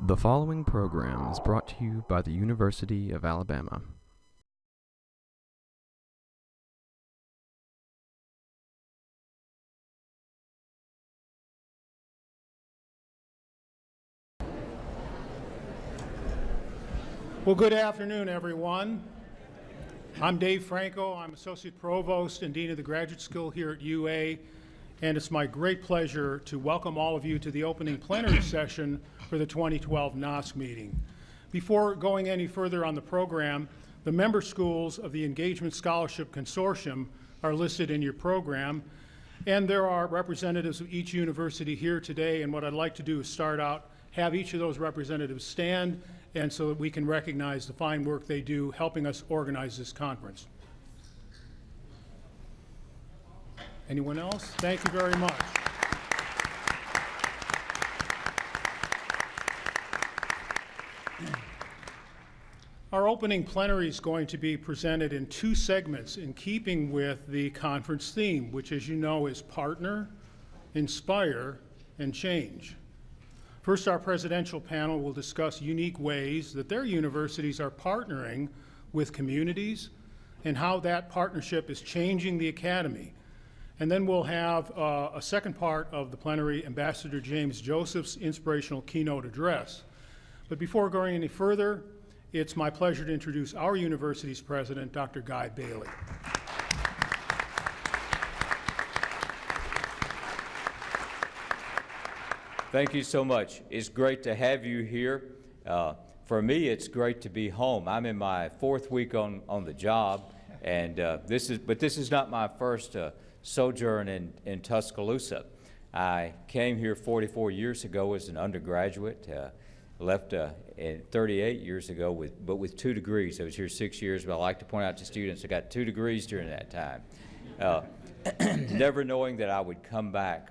The following program is brought to you by the University of Alabama. Well, good afternoon, everyone. I'm Dave Franko. I'm Associate Provost and Dean of the Graduate School here at UA, and it's my great pleasure to welcome all of you to the opening plenary session for the 2012 NOSC meeting. Before going any further on the program, the member schools of the Engagement Scholarship Consortium are listed in your program, and there are representatives of each university here today, and what I'd like to do is start out, have each of those representatives stand and so that we can recognize the fine work they do helping us organize this conference. Anyone else? Thank you very much. Our opening plenary is going to be presented in two segments in keeping with the conference theme, which as you know is partner, inspire, and change. First, our presidential panel will discuss unique ways that their universities are partnering with communities and how that partnership is changing the academy. And then we'll have uh, a second part of the plenary, Ambassador James Joseph's inspirational keynote address. But before going any further, it's my pleasure to introduce our university's president, Dr. Guy Bailey. Thank you so much. It's great to have you here. Uh, for me, it's great to be home. I'm in my fourth week on, on the job, and uh, this is, but this is not my first uh, sojourn in, in Tuscaloosa. I came here 44 years ago as an undergraduate, uh, left uh, 38 years ago, with, but with two degrees. I was here six years, but I like to point out to students I got two degrees during that time. Uh, never knowing that I would come back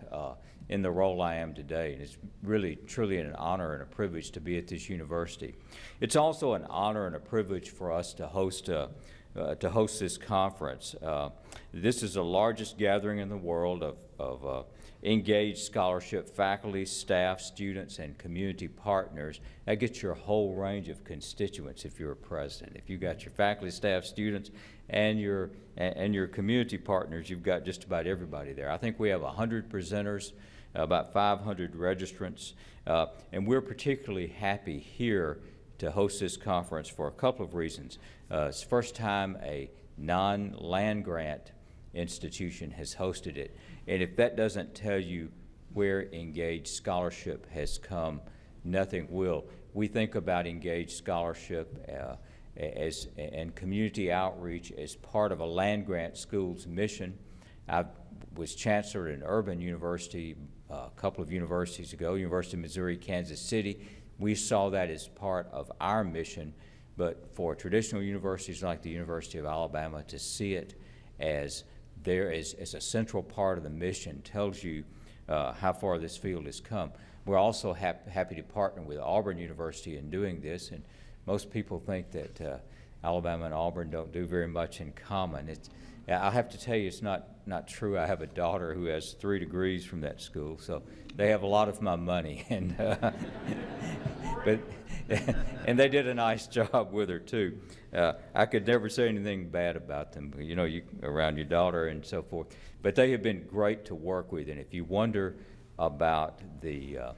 in the role I am today. And it's really, truly an honor and a privilege to be at this university. It's also an honor and a privilege for us to host a, uh, to host this conference. Uh, this is the largest gathering in the world of, of uh, engaged scholarship faculty, staff, students, and community partners. That gets your whole range of constituents if you're a president. If you've got your faculty, staff, students, and your, and your community partners, you've got just about everybody there. I think we have 100 presenters about 500 registrants. Uh, and we're particularly happy here to host this conference for a couple of reasons. Uh, it's first time a non-land grant institution has hosted it. And if that doesn't tell you where engaged scholarship has come, nothing will. We think about engaged scholarship uh, as, and community outreach as part of a land grant school's mission. I was chancellor at an urban university a couple of universities ago, University of Missouri, Kansas City. We saw that as part of our mission, but for traditional universities like the University of Alabama to see it as there is as a central part of the mission tells you uh, how far this field has come. We're also hap happy to partner with Auburn University in doing this, and most people think that uh, Alabama and Auburn don't do very much in common. It's, I have to tell you, it's not, not true. I have a daughter who has three degrees from that school, so they have a lot of my money. And, uh, but, and they did a nice job with her, too. Uh, I could never say anything bad about them, you know, you, around your daughter and so forth. But they have been great to work with. And if you wonder about the, uh,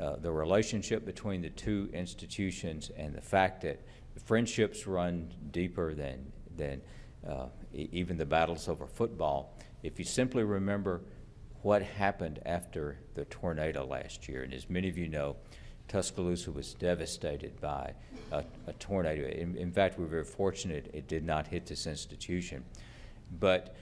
uh, the relationship between the two institutions and the fact that friendships run deeper than, than uh, even the battles over football, if you simply remember what happened after the tornado last year, and as many of you know, Tuscaloosa was devastated by a, a tornado. In, in, fact, we were very fortunate it did not hit this institution. But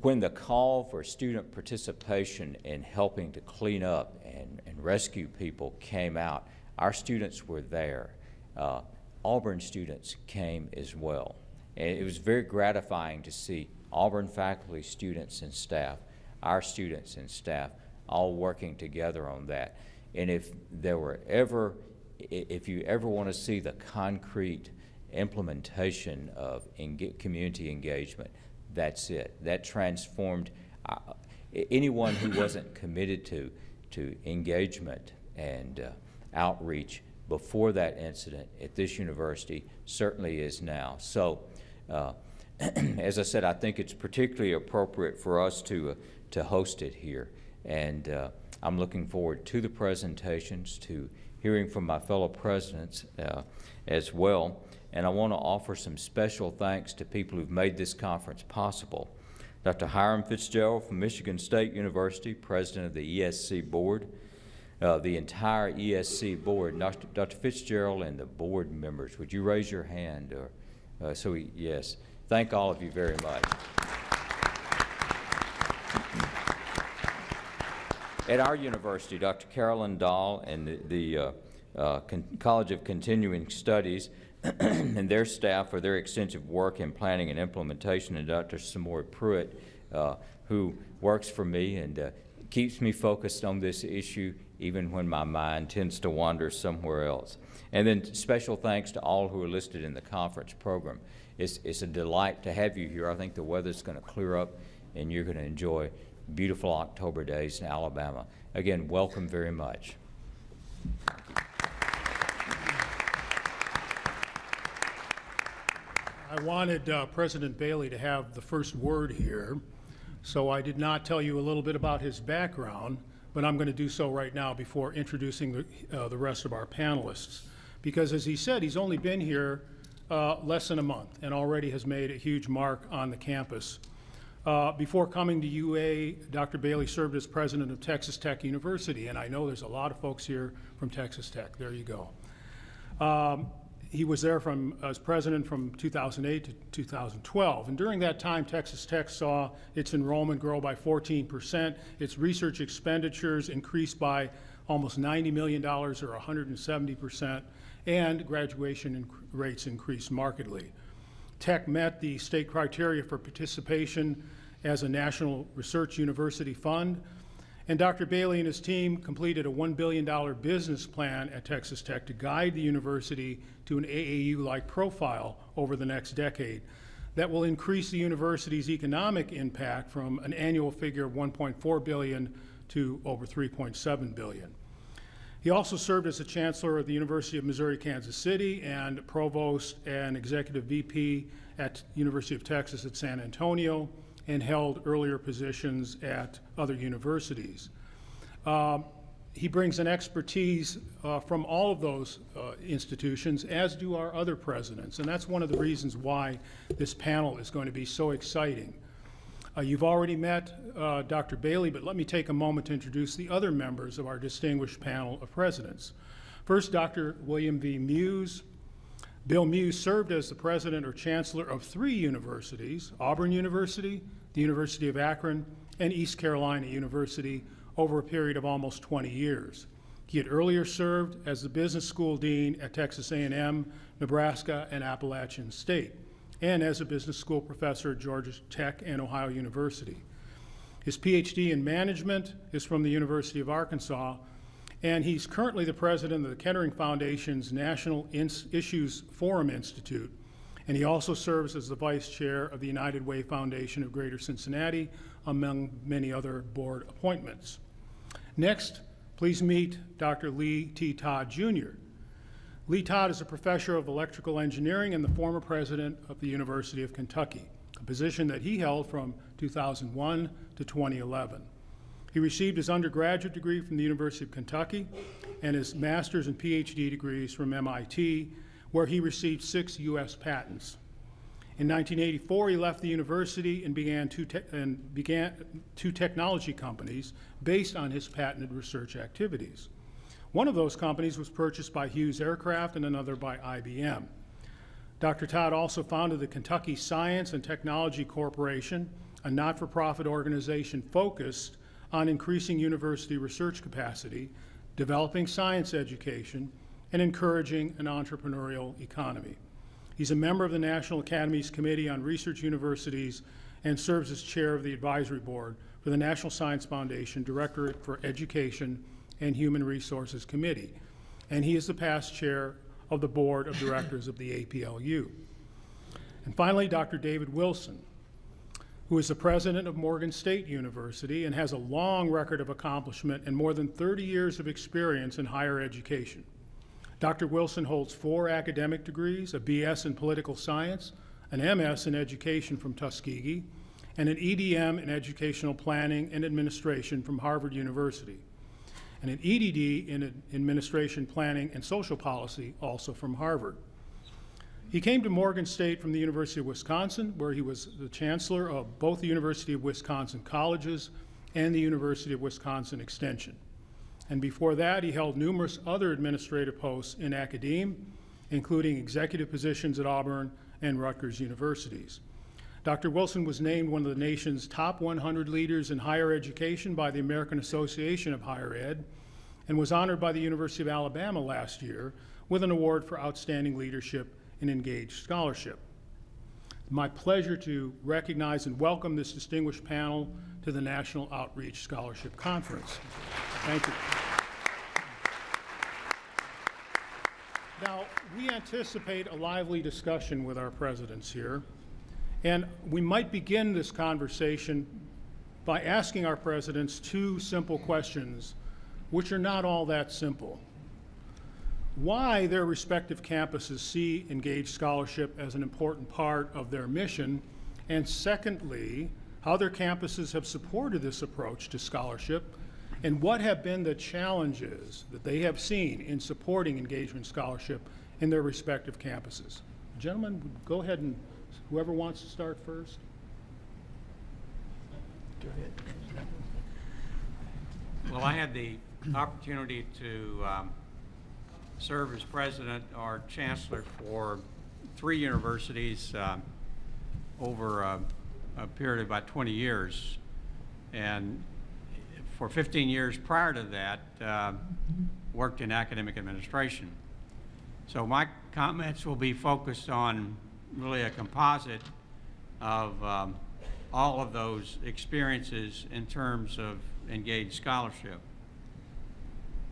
when the call for student participation in helping to clean up and, and rescue people came out, our students were there. Uh, Auburn students came as well. And it was very gratifying to see Auburn faculty, students, and staff, our students and staff, all working together on that. And if there were ever, if you ever want to see the concrete implementation of community engagement, that's it. That transformed uh, anyone who wasn't committed to, to engagement and uh, outreach before that incident at this university certainly is now. So, as I said, I think it's particularly appropriate for us to, uh, to host it here. And uh, I'm looking forward to the presentations, to hearing from my fellow presidents uh, as well. And I want to offer some special thanks to people who've made this conference possible. Dr. Hiram Fitzgerald from Michigan State University, president of the ESC board, uh, the entire ESC board, Dr. Dr. Fitzgerald and the board members. Would you raise your hand? Or, uh, so, we, yes. Thank all of you very much. At our university, Dr. Carolyn Dahl and the, the uh, uh, College of Continuing Studies and their staff for their extensive work in planning and implementation, and Dr. Samory Pruitt, uh, who works for me and uh, keeps me focused on this issue even when my mind tends to wander somewhere else. And then special thanks to all who are listed in the conference program. It's, it's a delight to have you here. I think the weather's going to clear up and you're going to enjoy beautiful October days in Alabama. Again, welcome very much. I wanted uh, President Bailey to have the first word here, so I did not tell you a little bit about his background, but I'm going to do so right now before introducing the, uh, the rest of our panelists. Because as he said, he's only been here uh, less than a month and already has made a huge mark on the campus. Uh, before coming to UA, Dr. Bailey served as president of Texas Tech University, and I know there's a lot of folks here from Texas Tech. There you go. Um, he was there from, as president from 2008 to 2012. And during that time, Texas Tech saw its enrollment grow by 14%, its research expenditures increased by almost $90 million or 170%, and graduation inc rates increased markedly. Tech met the state criteria for participation as a national research university fund. And Dr. Bailey and his team completed a $1 billion business plan at Texas Tech to guide the university to an AAU-like profile over the next decade that will increase the university's economic impact from an annual figure of 1.4 billion to over 3.7 billion. He also served as the chancellor of the University of Missouri Kansas City and provost and executive VP at University of Texas at San Antonio and held earlier positions at other universities. Um, he brings an expertise uh, from all of those uh, institutions, as do our other presidents, and that's one of the reasons why this panel is going to be so exciting. Uh, you've already met uh, Dr. Bailey, but let me take a moment to introduce the other members of our distinguished panel of presidents. First, Dr. William V. Muse. Bill Muse served as the president or chancellor of three universities, Auburn University, the University of Akron, and East Carolina University over a period of almost 20 years. He had earlier served as the business school dean at Texas A&M, Nebraska, and Appalachian State and as a business school professor at Georgia Tech and Ohio University. His PhD in management is from the University of Arkansas, and he's currently the president of the Kettering Foundation's National Issues Forum Institute, and he also serves as the vice chair of the United Way Foundation of Greater Cincinnati, among many other board appointments. Next, please meet Dr. Lee T. Todd, Jr. Lee Todd is a professor of electrical engineering and the former president of the University of Kentucky, a position that he held from 2001 to 2011. He received his undergraduate degree from the University of Kentucky and his master's and PhD degrees from MIT, where he received six U.S. patents. In 1984, he left the university and began two, and began two technology companies based on his patented research activities. One of those companies was purchased by Hughes Aircraft and another by IBM. Dr. Todd also founded the Kentucky Science and Technology Corporation, a not-for-profit organization focused on increasing university research capacity, developing science education, and encouraging an entrepreneurial economy. He's a member of the National Academy's Committee on Research Universities and serves as chair of the advisory board for the National Science Foundation Directorate for Education and Human Resources Committee, and he is the past chair of the board of directors of the APLU. And finally, Dr. David Wilson, who is the president of Morgan State University and has a long record of accomplishment and more than 30 years of experience in higher education. Dr. Wilson holds four academic degrees, a BS in political science, an MS in education from Tuskegee, and an EDM in educational planning and administration from Harvard University, and an EDD in administration planning and social policy, also from Harvard. He came to Morgan State from the University of Wisconsin, where he was the chancellor of both the University of Wisconsin colleges and the University of Wisconsin Extension. And before that, he held numerous other administrative posts in academia, including executive positions at Auburn and Rutgers universities. Dr. Wilson was named one of the nation's top 100 leaders in higher education by the American Association of Higher Ed and was honored by the University of Alabama last year with an award for outstanding leadership in engaged scholarship. My pleasure to recognize and welcome this distinguished panel to the National Outreach Scholarship Conference. Thank you. Now, we anticipate a lively discussion with our presidents here, and we might begin this conversation by asking our presidents two simple questions, which are not all that simple. Why their respective campuses see engaged scholarship as an important part of their mission, and secondly, how their campuses have supported this approach to scholarship and what have been the challenges that they have seen in supporting engagement scholarship in their respective campuses. Gentlemen, go ahead and whoever wants to start first. Go ahead. Well, I had the opportunity to um, serve as president or chancellor for three universities uh, over a, a period of about 20 years. And for 15 years prior to that, uh, worked in academic administration. So my comments will be focused on really a composite of um, all of those experiences in terms of engaged scholarship.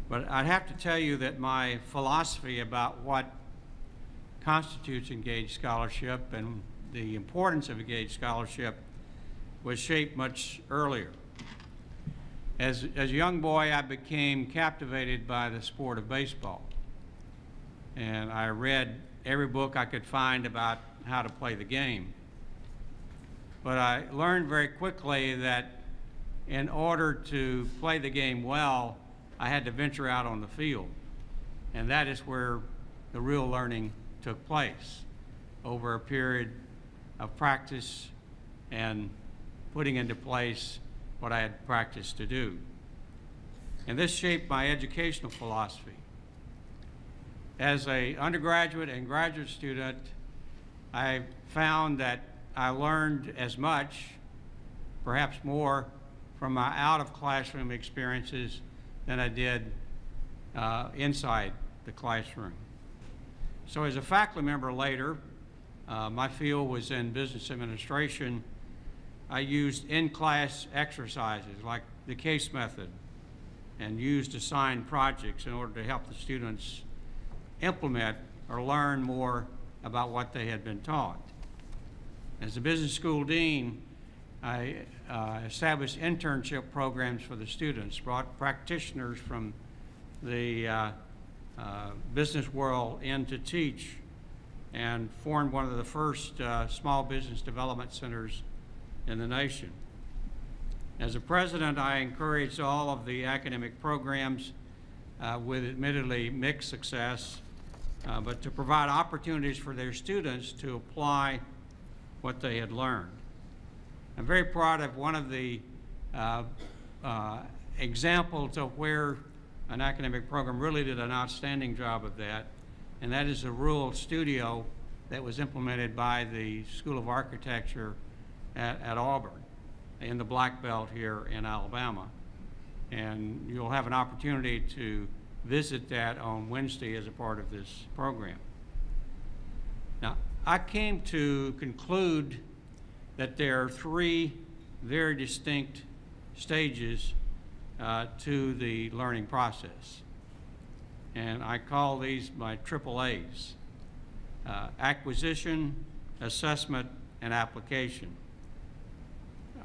But I'd have to tell you that my philosophy about what constitutes engaged scholarship and the importance of engaged scholarship was shaped much earlier. As, as a young boy, I became captivated by the sport of baseball. And I read every book I could find about how to play the game. But I learned very quickly that in order to play the game well, I had to venture out on the field. And that is where the real learning took place over a period of practice and putting into place what I had practiced to do. And this shaped my educational philosophy. As a undergraduate and graduate student, I found that I learned as much, perhaps more, from my out of classroom experiences than I did uh, inside the classroom. So as a faculty member later, uh, my field was in business administration I used in-class exercises like the case method and used assigned projects in order to help the students implement or learn more about what they had been taught. As a business school dean, I uh, established internship programs for the students, brought practitioners from the uh, uh, business world in to teach, and formed one of the first uh, small business development centers in the nation. As a president, I encouraged all of the academic programs uh, with admittedly mixed success, uh, but to provide opportunities for their students to apply what they had learned. I'm very proud of one of the uh, uh examples of where an academic program really did an outstanding job of that, and that is the rural studio that was implemented by the School of Architecture at, at Auburn in the Black Belt here in Alabama. And you'll have an opportunity to visit that on Wednesday as a part of this program. Now, I came to conclude that there are three very distinct stages uh, to the learning process. And I call these my triple A's, uh, acquisition, assessment, and application.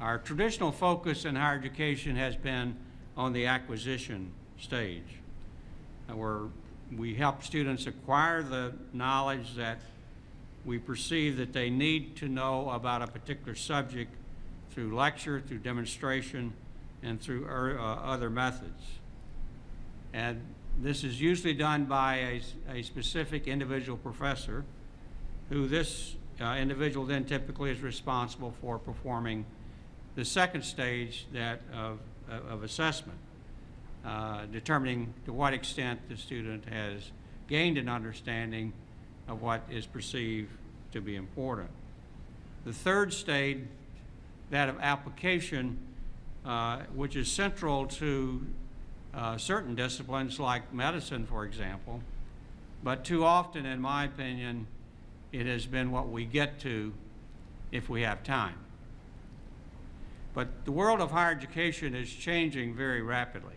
Our traditional focus in higher education has been on the acquisition stage, where we help students acquire the knowledge that we perceive that they need to know about a particular subject through lecture, through demonstration, and through er- uh, other methods. And this is usually done by a specific individual professor, who this uh, individual then typically is responsible for performing the second stage that of, of assessment, uh, determining to what extent the student has gained an understanding of what is perceived to be important. The third stage, that of application, uh, which is central to uh, certain disciplines like medicine, for example, but too often, in my opinion, it has been what we get to if we have time. But the world of higher education is changing very rapidly.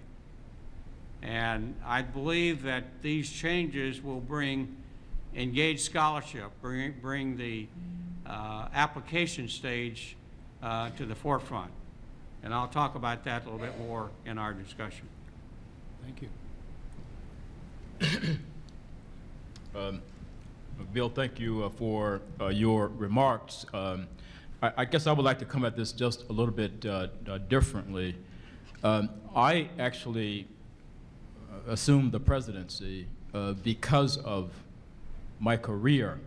And I believe that these changes will bring engaged scholarship, bring, bring the uh, application stage uh, to the forefront. And I'll talk about that a little bit more in our discussion. Thank you. Um, Bill, thank you uh, for uh, your remarks. Um, I I guess I would like to come at this just a little bit uh, uh, differently. Um, I actually assumed the presidency uh, because of my career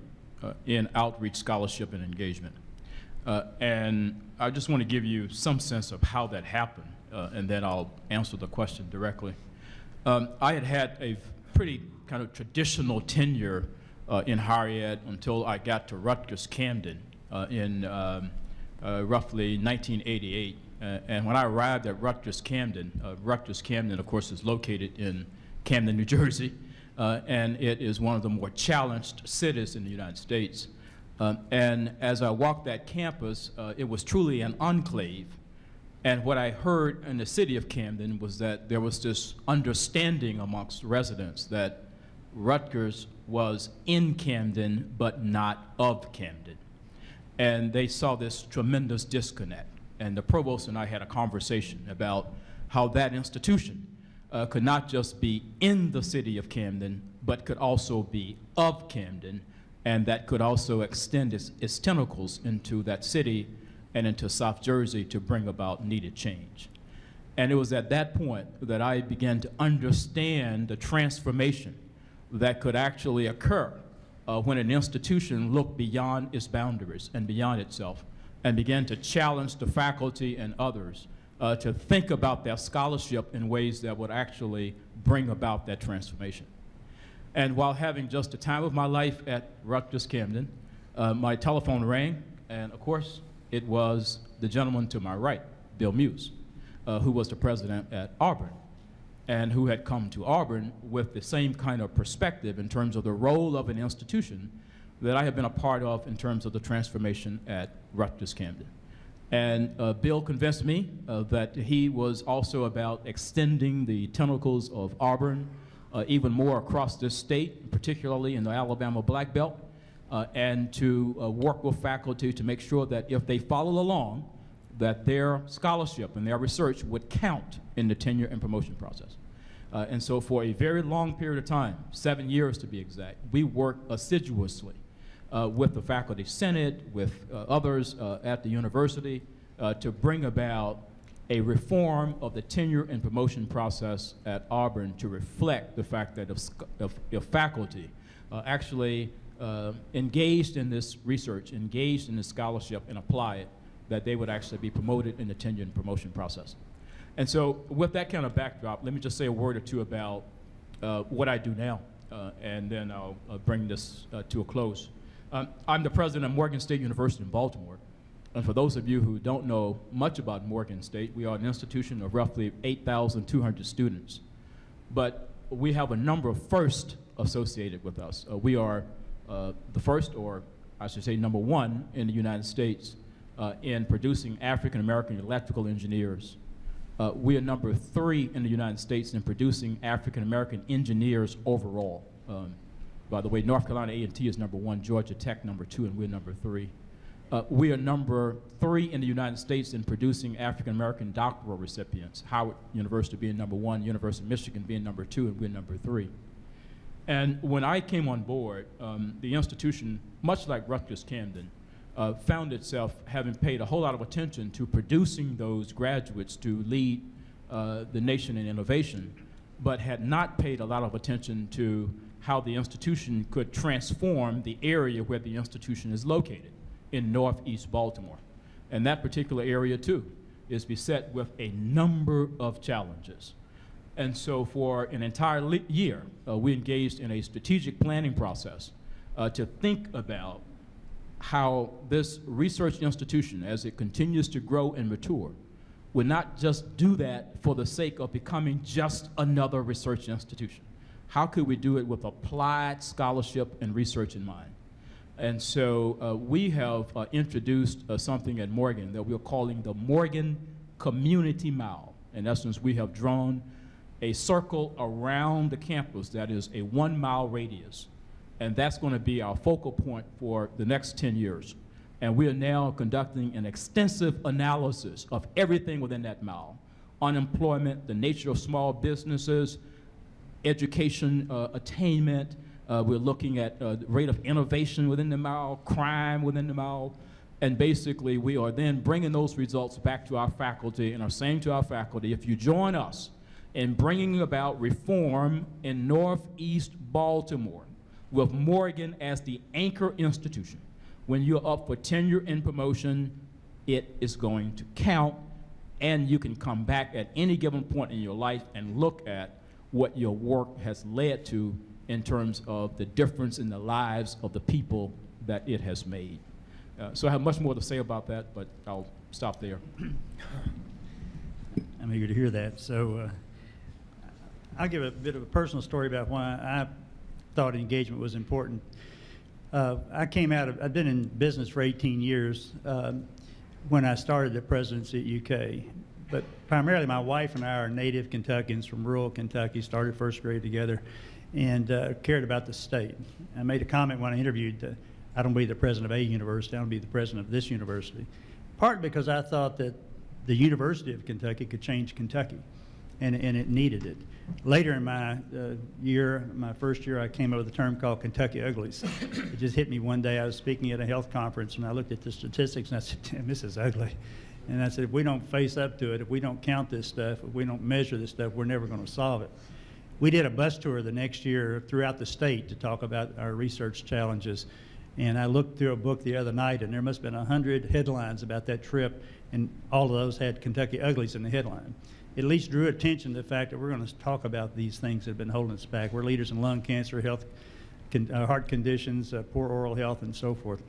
uh, in outreach scholarship and engagement. Uh, And I just want to give you some sense of how that happened, uh, and then I'll answer the question directly. Um, I had had a pretty kind of traditional tenure uh, in higher ed until I got to Rutgers Camden uh, in um, roughly 1988. Uh, and when I arrived at Rutgers Camden, uh, Rutgers Camden, of course, is located in Camden, New Jersey, uh, and it is one of the more challenged cities in the United States. Um, and as I walked that campus, uh, it was truly an enclave. And what I heard in the city of Camden was that there was this understanding amongst residents that Rutgers was in Camden, but not of Camden. And they saw this tremendous disconnect. And the provost and I had a conversation about how that institution uh, could not just be in the city of Camden, but could also be of Camden, and that could also extend its, its tentacles into that city and into South Jersey to bring about needed change. And it was at that point that I began to understand the transformation that could actually occur uh, when an institution looked beyond its boundaries and beyond itself and began to challenge the faculty and others uh, to think about their scholarship in ways that would actually bring about that transformation. And while having just the time of my life at Rutgers Camden, uh, my telephone rang, and of course, it was the gentleman to my right, Bill Muse, uh, who was the president at Auburn, and who had come to Auburn with the same kind of perspective in terms of the role of an institution that I had been a part of in terms of the transformation at Rutgers Camden. And uh, Bill convinced me uh, that he was also about extending the tentacles of Auburn uh, even more across this state, particularly in the Alabama Black Belt, uh, and to uh, work with faculty to make sure that if they follow along, that their scholarship and their research would count in the tenure and promotion process. Uh, and so for a very long period of time, seven years to be exact, we worked assiduously uh, with the faculty senate, with uh, others uh, at the university, uh, to bring about a reform of the tenure and promotion process at Auburn to reflect the fact that if, if, if faculty uh, actually engaged in this research, engaged in this scholarship, and apply it, that they would actually be promoted in the tenure and promotion process. And so, with that kind of backdrop, let me just say a word or two about uh, what I do now, uh, and then I'll uh, bring this to a close. Um, I'm the president of Morgan State University in Baltimore. And for those of you who don't know much about Morgan State, we are an institution of roughly 8,200 students. But we have a number of firsts associated with us. Uh, we are uh, the first, or I should say, number one in the United States uh, in producing African American electrical engineers. Uh, we are number three in the United States in producing African American engineers overall. Um, by the way, North Carolina A&T is number one, Georgia Tech number two, and we're number three. Uh, we are number three in the United States in producing African American doctoral recipients. Howard University being number one, University of Michigan being number two, and we're number three. And when I came on board, um, the institution, much like Rutgers Camden, uh, found itself having paid a whole lot of attention to producing those graduates to lead uh, the nation in innovation, but had not paid a lot of attention to how the institution could transform the area where the institution is located in northeast Baltimore. And that particular area, too, is beset with a number of challenges. And so for an entire year, uh, we engaged in a strategic planning process uh, to think about how this research institution, as it continues to grow and mature, would not just do that for the sake of becoming just another research institution. How could we do it with applied scholarship and research in mind? And so uh, we have uh, introduced uh, something at Morgan that we're calling the Morgan Community Mile. In essence, we have drawn a circle around the campus that is a one mile radius. And that's going to be our focal point for the next 10 years. And we are now conducting an extensive analysis of everything within that mile unemployment, the nature of small businesses, education uh, attainment. Uh, we're looking at uh, the rate of innovation within the mile, crime within the mile. And basically, we are then bringing those results back to our faculty and are saying to our faculty, if you join us in bringing about reform in Northeast Baltimore with Morgan as the anchor institution, when you're up for tenure and promotion, it is going to count, and you can come back at any given point in your life and look at what your work has led to in terms of the difference in the lives of the people that it has made. Uh, so I have much more to say about that, but I'll stop there. I'm eager to hear that. So uh, I'll give a bit of a personal story about why I thought engagement was important. Uh, I came out of, I've been in business for 18 years um, when I started the presidency at UK. But primarily, my wife and I are native Kentuckians from rural Kentucky, started first grade together, and uh, cared about the state. I made a comment when I interviewed that I don't be the president of a university, I don't be the president of this university. Part because I thought that the University of Kentucky could change Kentucky, and, and it needed it. Later in my uh, year, my first year, I came up with a term called Kentucky Uglies. it just hit me one day. I was speaking at a health conference, and I looked at the statistics, and I said, "Damn, this is ugly." And I said, if we don't face up to it, if we don't count this stuff, if we don't measure this stuff, we're never going to solve it. We did a bus tour the next year throughout the state to talk about our research challenges. And I looked through a book the other night, and there must have been 100 headlines about that trip, and all of those had Kentucky Uglies in the headline. It at least drew attention to the fact that we're going to talk about these things that have been holding us back. We're leaders in lung cancer, health, con, uh, heart conditions, uh, poor oral health, and so forth.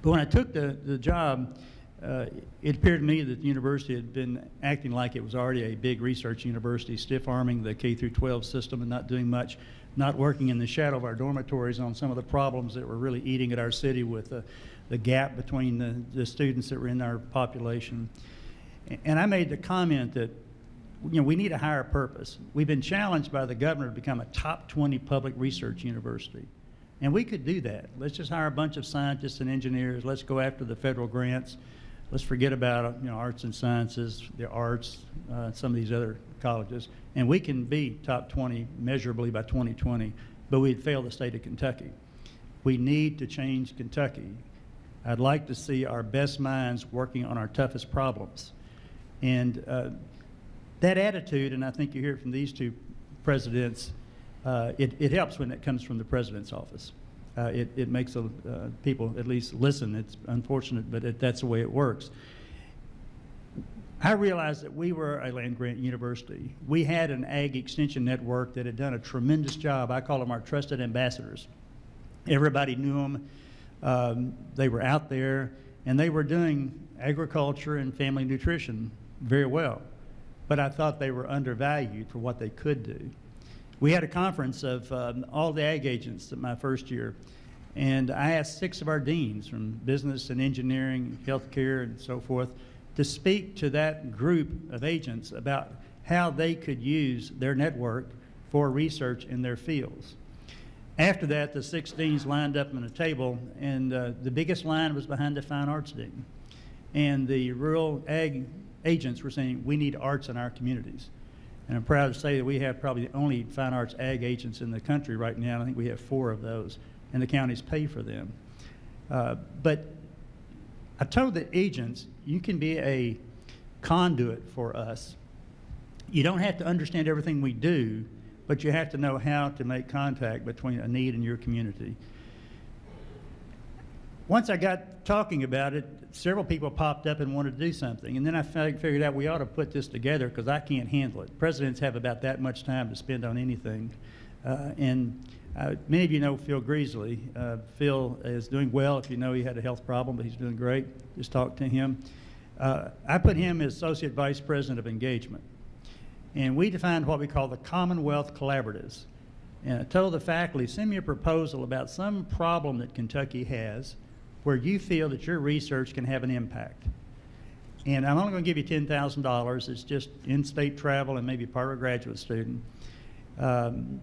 But when I took the, the job, uh, it appeared to me that the university had been acting like it was already a big research university, stiff arming the K through 12 system and not doing much, not working in the shadow of our dormitories on some of the problems that were really eating at our city with the, the gap between the, the students that were in our population. And I made the comment that you know, we need a higher purpose. We've been challenged by the governor to become a top 20 public research university. And we could do that. Let's just hire a bunch of scientists and engineers. Let's go after the federal grants. Let's forget about you know arts and sciences, the arts, uh, some of these other colleges, and we can be top 20 measurably by 2020. But we'd fail the state of Kentucky. We need to change Kentucky. I'd like to see our best minds working on our toughest problems. And uh, that attitude, and I think you hear it from these two presidents, uh, it, it, helps when it comes from the president's office. Uh, it, it, makes uh, people at least listen. It's unfortunate, but it, that's the way it works. I realized that we were a land grant university. We had an ag extension network that had done a tremendous job. I call them our trusted ambassadors. Everybody knew them. Um, they were out there, and they were doing agriculture and family nutrition very well, but I thought they were undervalued for what they could do. We had a conference of um, all the ag agents my first year, and I asked six of our deans from business and engineering, healthcare, and so forth to speak to that group of agents about how they could use their network for research in their fields. After that, the six deans lined up on a table, and uh, the biggest line was behind the fine arts dean. And the rural ag agents were saying, we need arts in our communities. And I'm proud to say that we have probably the only fine arts ag agents in the country right now. I think we have four of those, and the counties pay for them. Uh, but I told the agents, you can be a conduit for us. You don't have to understand everything we do, but you have to know how to make contact between a need and your community. Once I got talking about it, several people popped up and wanted to do something. And then I figured out we ought to put this together because I can't handle it. Presidents have about that much time to spend on anything. Uh, and uh, many of you know Phil Greasley. Uh, Phil is doing well. If you know he had a health problem, but he's doing great. Just talk to him. Uh, I put him as Associate Vice President of Engagement. And we defined what we call the Commonwealth Collaboratives. And I told the faculty, send me a proposal about some problem that Kentucky has where you feel that your research can have an impact. And I'm only going to give you $10,000. It's just in-state travel and maybe part of a graduate student. Um,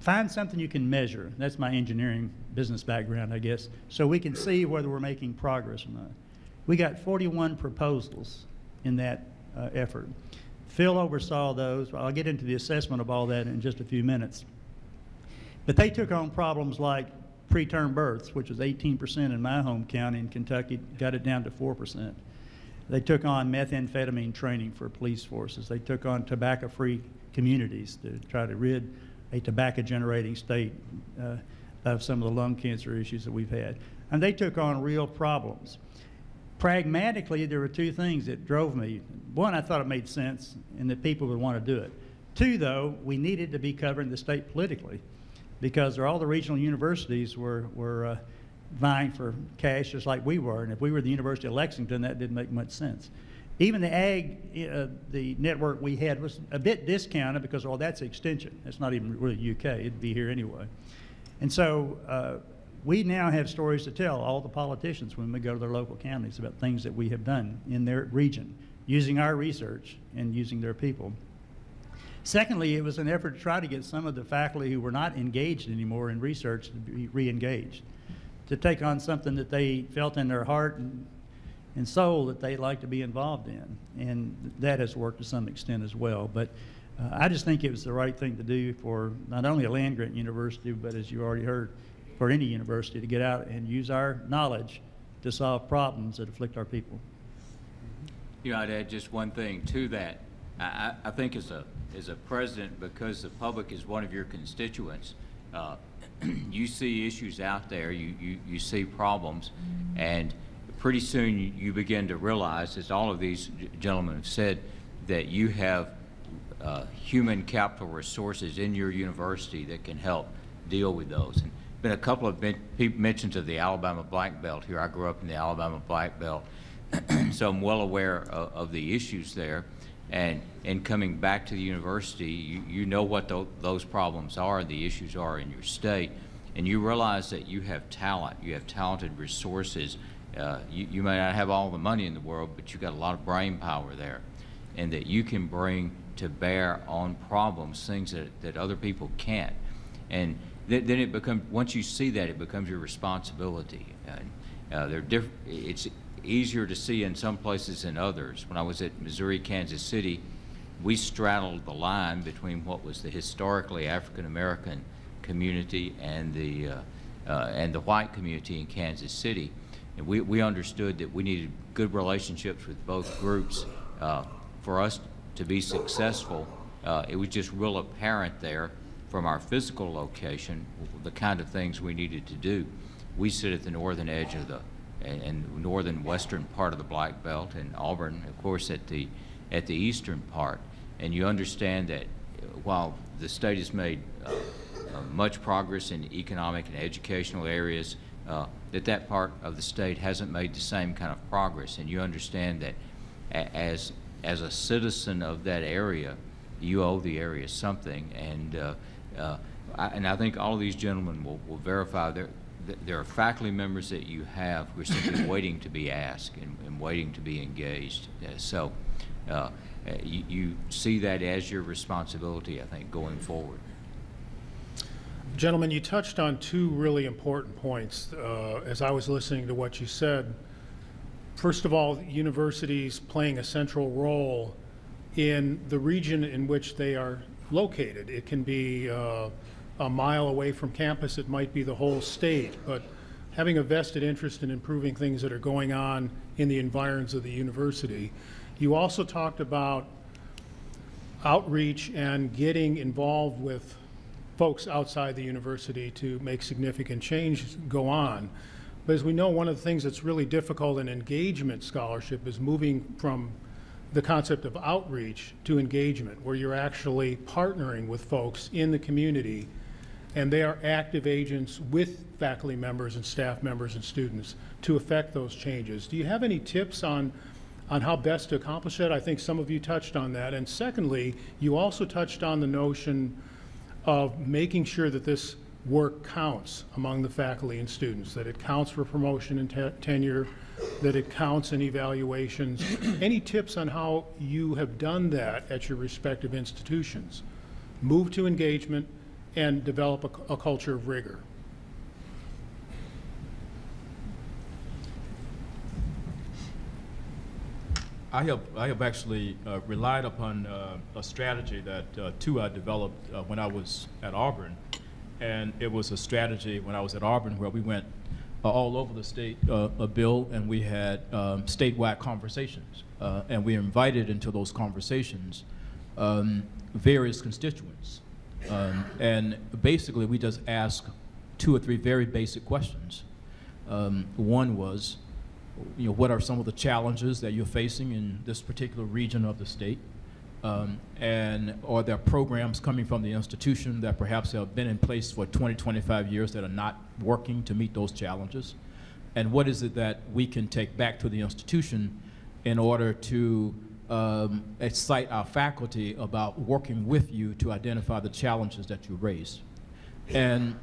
find something you can measure. That's my engineering business background, I guess, so we can see whether we're making progress or not. We got 41 proposals in that uh, effort. Phil oversaw those. I'll get into the assessment of all that in just a few minutes. But they took on problems like preterm births, which was 18% in my home county in Kentucky, got it down to 4%. They took on methamphetamine training for police forces. They took on tobacco-free communities to try to rid a tobacco-generating state uh, of some of the lung cancer issues that we've had. And they took on real problems. Pragmatically, there were two things that drove me. One, I thought it made sense and that people would want to do it. Two, though, we needed to be covering the state politically because all the regional universities were, were uh, vying for cash just like we were. And if we were the University of Lexington, that didn't make much sense. Even the ag, uh, the network we had was a bit discounted because, well, that's extension. That's not even really UK. It'd be here anyway. And so uh, we now have stories to tell all the politicians when we go to their local counties about things that we have done in their region using our research and using their people. Secondly, it was an effort to try to get some of the faculty who were not engaged anymore in research to be re-engaged, to take on something that they felt in their heart and, and soul that they'd like to be involved in. And that has worked to some extent as well. But uh, I just think it was the right thing to do for not only a land-grant university, but as you already heard, for any university to get out and use our knowledge to solve problems that afflict our people. You know, I'd add just one thing to that. I, I, think as a, as a president, because the public is one of your constituents, uh, you see issues out there, you, you, you see problems, and pretty soon you, begin to realize, as all of these gentlemen have said, that you have uh, human capital resources in your university that can help deal with those. And been a couple of men- mentions of the Alabama Black Belt here. I grew up in the Alabama Black Belt, so I'm well aware of, of the issues there. And in coming back to the university, you, you know what tho- those problems are, the issues are in your state, and you realize that you have talent, you have talented resources. Uh, you, you may not have all the money in the world, but you've got a lot of brain power there, and that you can bring to bear on problems, things that, that other people can't. And th- then it becomes, once you see that, it becomes your responsibility. And, uh, they're diff- it's easier to see in some places than others. When I was at Missouri, Kansas City, we straddled the line between what was the historically African American community and the uh, uh, and the white community in Kansas City, and we, we understood that we needed good relationships with both groups uh, for us to be successful. Uh, it was just real apparent there from our physical location the kind of things we needed to do. We sit at the northern edge of the and, and northern western part of the Black Belt, and Auburn, of course, at the at the eastern part. And you understand that while the state has made uh, uh, much progress in economic and educational areas, uh, that that part of the state hasn't made the same kind of progress. And you understand that as as a citizen of that area, you owe the area something. And uh, uh, I, and I think all of these gentlemen will, will verify there th- there are faculty members that you have who are simply waiting to be asked and, and waiting to be engaged. Uh, so uh, uh, you, you see that as your responsibility, I think, going forward. Gentlemen, you touched on two really important points uh, as I was listening to what you said. First of all, universities playing a central role in the region in which they are located. It can be uh, a mile away from campus, it might be the whole state, but having a vested interest in improving things that are going on in the environs of the university. You also talked about outreach and getting involved with folks outside the university to make significant change go on. But as we know, one of the things that's really difficult in engagement scholarship is moving from the concept of outreach to engagement, where you're actually partnering with folks in the community, and they are active agents with faculty members and staff members and students to affect those changes. Do you have any tips on on how best to accomplish that? I think some of you touched on that. And secondly, you also touched on the notion of making sure that this work counts among the faculty and students, that it counts for promotion and te- tenure, that it counts in evaluations. Any tips on how you have done that at your respective institutions? Move to engagement and develop a, a culture of rigor. I have, I have actually uh, relied upon uh, a strategy that, uh, two, I developed uh, when I was at Auburn. And it was a strategy when I was at Auburn where we went uh, all over the state, uh, a bill, and we had um, statewide conversations. And we invited into those conversations um, various constituents. Um, and basically, we just asked two or three very basic questions. Um, one was, you know, what are some of the challenges that you're facing in this particular region of the state? Um, and are there programs coming from the institution that perhaps have been in place for 20, 25 years that are not working to meet those challenges? And what is it that we can take back to the institution in order to um, excite our faculty about working with you to identify the challenges that you raise? And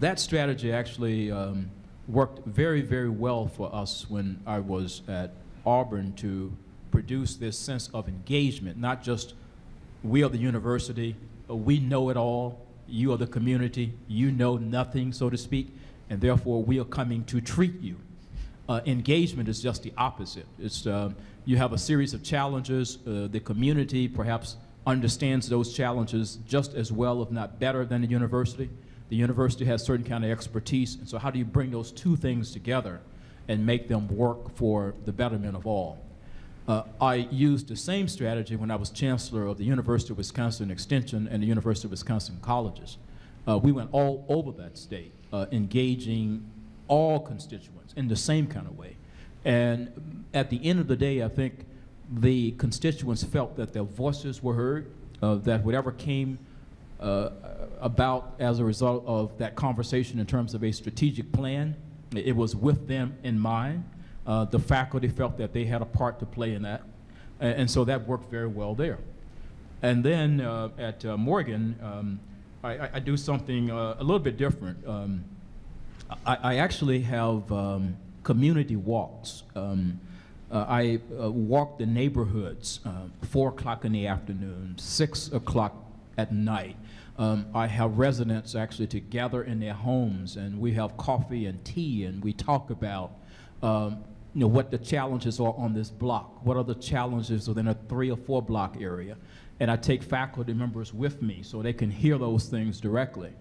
that strategy actually um, worked very, very well for us when I was at Auburn to produce this sense of engagement, not just we are the university, we know it all, you are the community, you know nothing, so to speak, and therefore we are coming to treat you. Uh, engagement is just the opposite. It's, uh, you have a series of challenges. Uh, the community perhaps understands those challenges just as well, if not better, than the university. The university has certain kind of expertise, and so how do you bring those two things together and make them work for the betterment of all? Uh, I used the same strategy when I was chancellor of the University of Wisconsin Extension and the University of Wisconsin Colleges. Uh, we went all over that state, uh, engaging all constituents in the same kind of way. And at the end of the day, I think the constituents felt that their voices were heard, uh, that whatever came uh, about as a result of that conversation in terms of a strategic plan, it was with them in mind. Uh, the faculty felt that they had a part to play in that, and, and so that worked very well there. And then uh, at uh, Morgan, um, I, I- do something uh, a little bit different. Um, I, I actually have um, community walks. Um, uh, I uh, walk the neighborhoods, uh, four o'clock in the afternoon, six o'clock at night. Um, I have residents actually to gather in their homes, and we have coffee and tea, and we talk about um, you know, what the challenges are on this block. What are the challenges within a three or four block area? And I take faculty members with me so they can hear those things directly.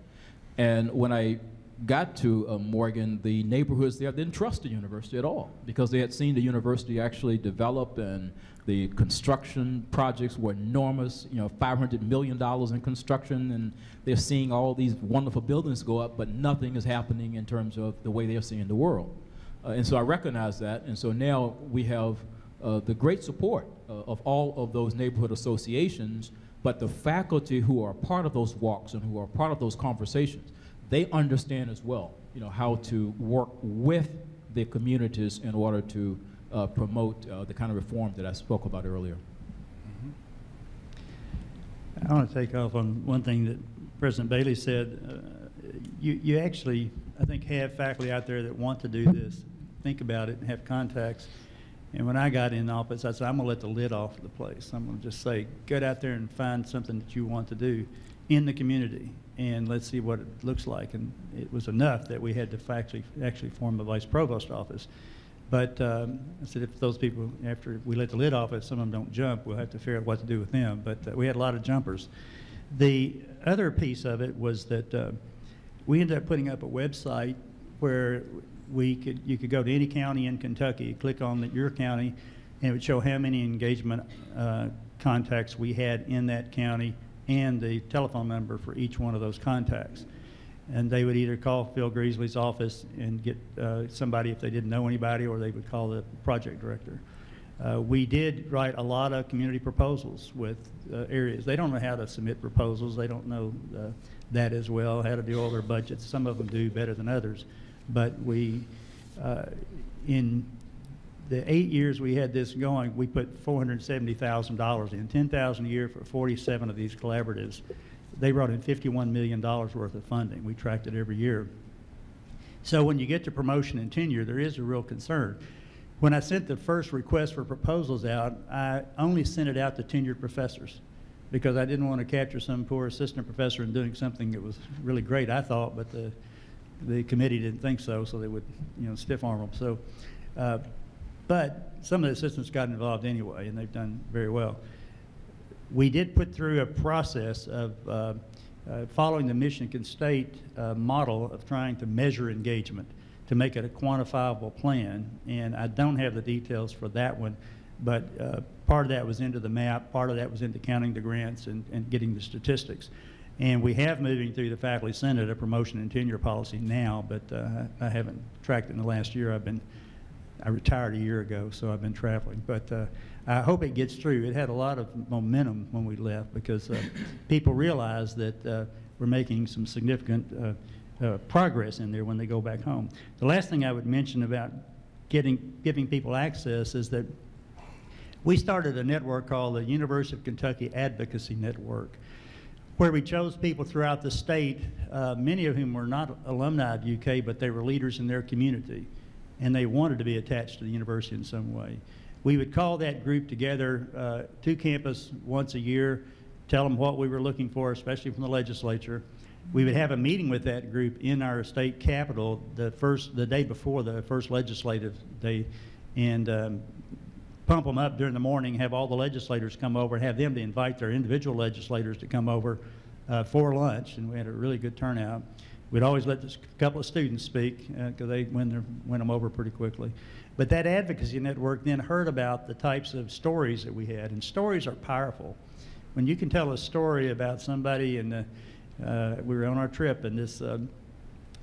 And when I got to uh, Morgan, the neighborhoods there didn't trust the university at all because they had seen the university actually develop and the construction projects were enormous, you know, $500 million in construction, and they're seeing all these wonderful buildings go up, but nothing is happening in terms of the way they're seeing the world. Uh, and so I recognize that, and so now we have uh, the great support uh, of all of those neighborhood associations, but the faculty who are part of those walks and who are part of those conversations, they understand as well, you know, how to work with the communities in order to uh, promote uh, the kind of reform that I spoke about earlier. I want to take off on one thing that President Bailey said. Uh, you, you actually, I think, have faculty out there that want to do this, think about it, and have contacts. And when I got in office, I said, I'm going to let the lid off of the place. I'm going to just say, get out there and find something that you want to do in the community. And let's see what it looks like. And it was enough that we had to actually, actually form a vice provost office. But um, I said, if those people, after we let the lid off, if some of them don't jump, we'll have to figure out what to do with them. But uh, we had a lot of jumpers. The other piece of it was that uh, we ended up putting up a website where we could, you could go to any county in Kentucky, click on the, your county, and it would show how many engagement uh, contacts we had in that county and the telephone number for each one of those contacts. And they would either call Phil Greasley's office and get uh, somebody if they didn't know anybody, or they would call the project director. Uh, we did write a lot of community proposals with uh, areas. They don't know how to submit proposals. They don't know uh, that as well, how to do all their budgets. Some of them do better than others. But we, uh, in the eight years we had this going, we put $470,000 in, 10000 a year for 47 of these collaboratives. They brought in $51 million worth of funding. We tracked it every year. So when you get to promotion and tenure, there is a real concern. When I sent the first request for proposals out, I only sent it out to tenured professors because I didn't want to capture some poor assistant professor in doing something that was really great, I thought, but the, the committee didn't think so, so they would, you know, stiff arm them. So, uh, but some of the assistants got involved anyway, and they've done very well. We did put through a process of uh, uh, following the Michigan State uh, model of trying to measure engagement to make it a quantifiable plan. And I don't have the details for that one, but uh, part of that was into the map, part of that was into counting the grants and, and getting the statistics. And we have moving through the faculty senate a promotion and tenure policy now, but uh, I haven't tracked it in the last year. I've been I retired a year ago, so I've been traveling. But uh, I hope it gets through. It had a lot of momentum when we left because uh, people realize that uh, we're making some significant uh, uh, progress in there when they go back home. The last thing I would mention about getting giving people access is that we started a network called the University of Kentucky Advocacy Network, where we chose people throughout the state, uh, many of whom were not alumni of UK, but they were leaders in their community and they wanted to be attached to the university in some way. We would call that group together uh, to campus once a year, tell them what we were looking for, especially from the legislature. We would have a meeting with that group in our state capitol the first, the day before the first legislative day, and um, pump them up during the morning, have all the legislators come over, have them to invite their individual legislators to come over uh, for lunch, and we had a really good turnout. We'd always let a couple of students speak because uh, they win, their, win them over pretty quickly. But that advocacy network then heard about the types of stories that we had, and stories are powerful. When you can tell a story about somebody, and uh, we were on our trip, and this uh,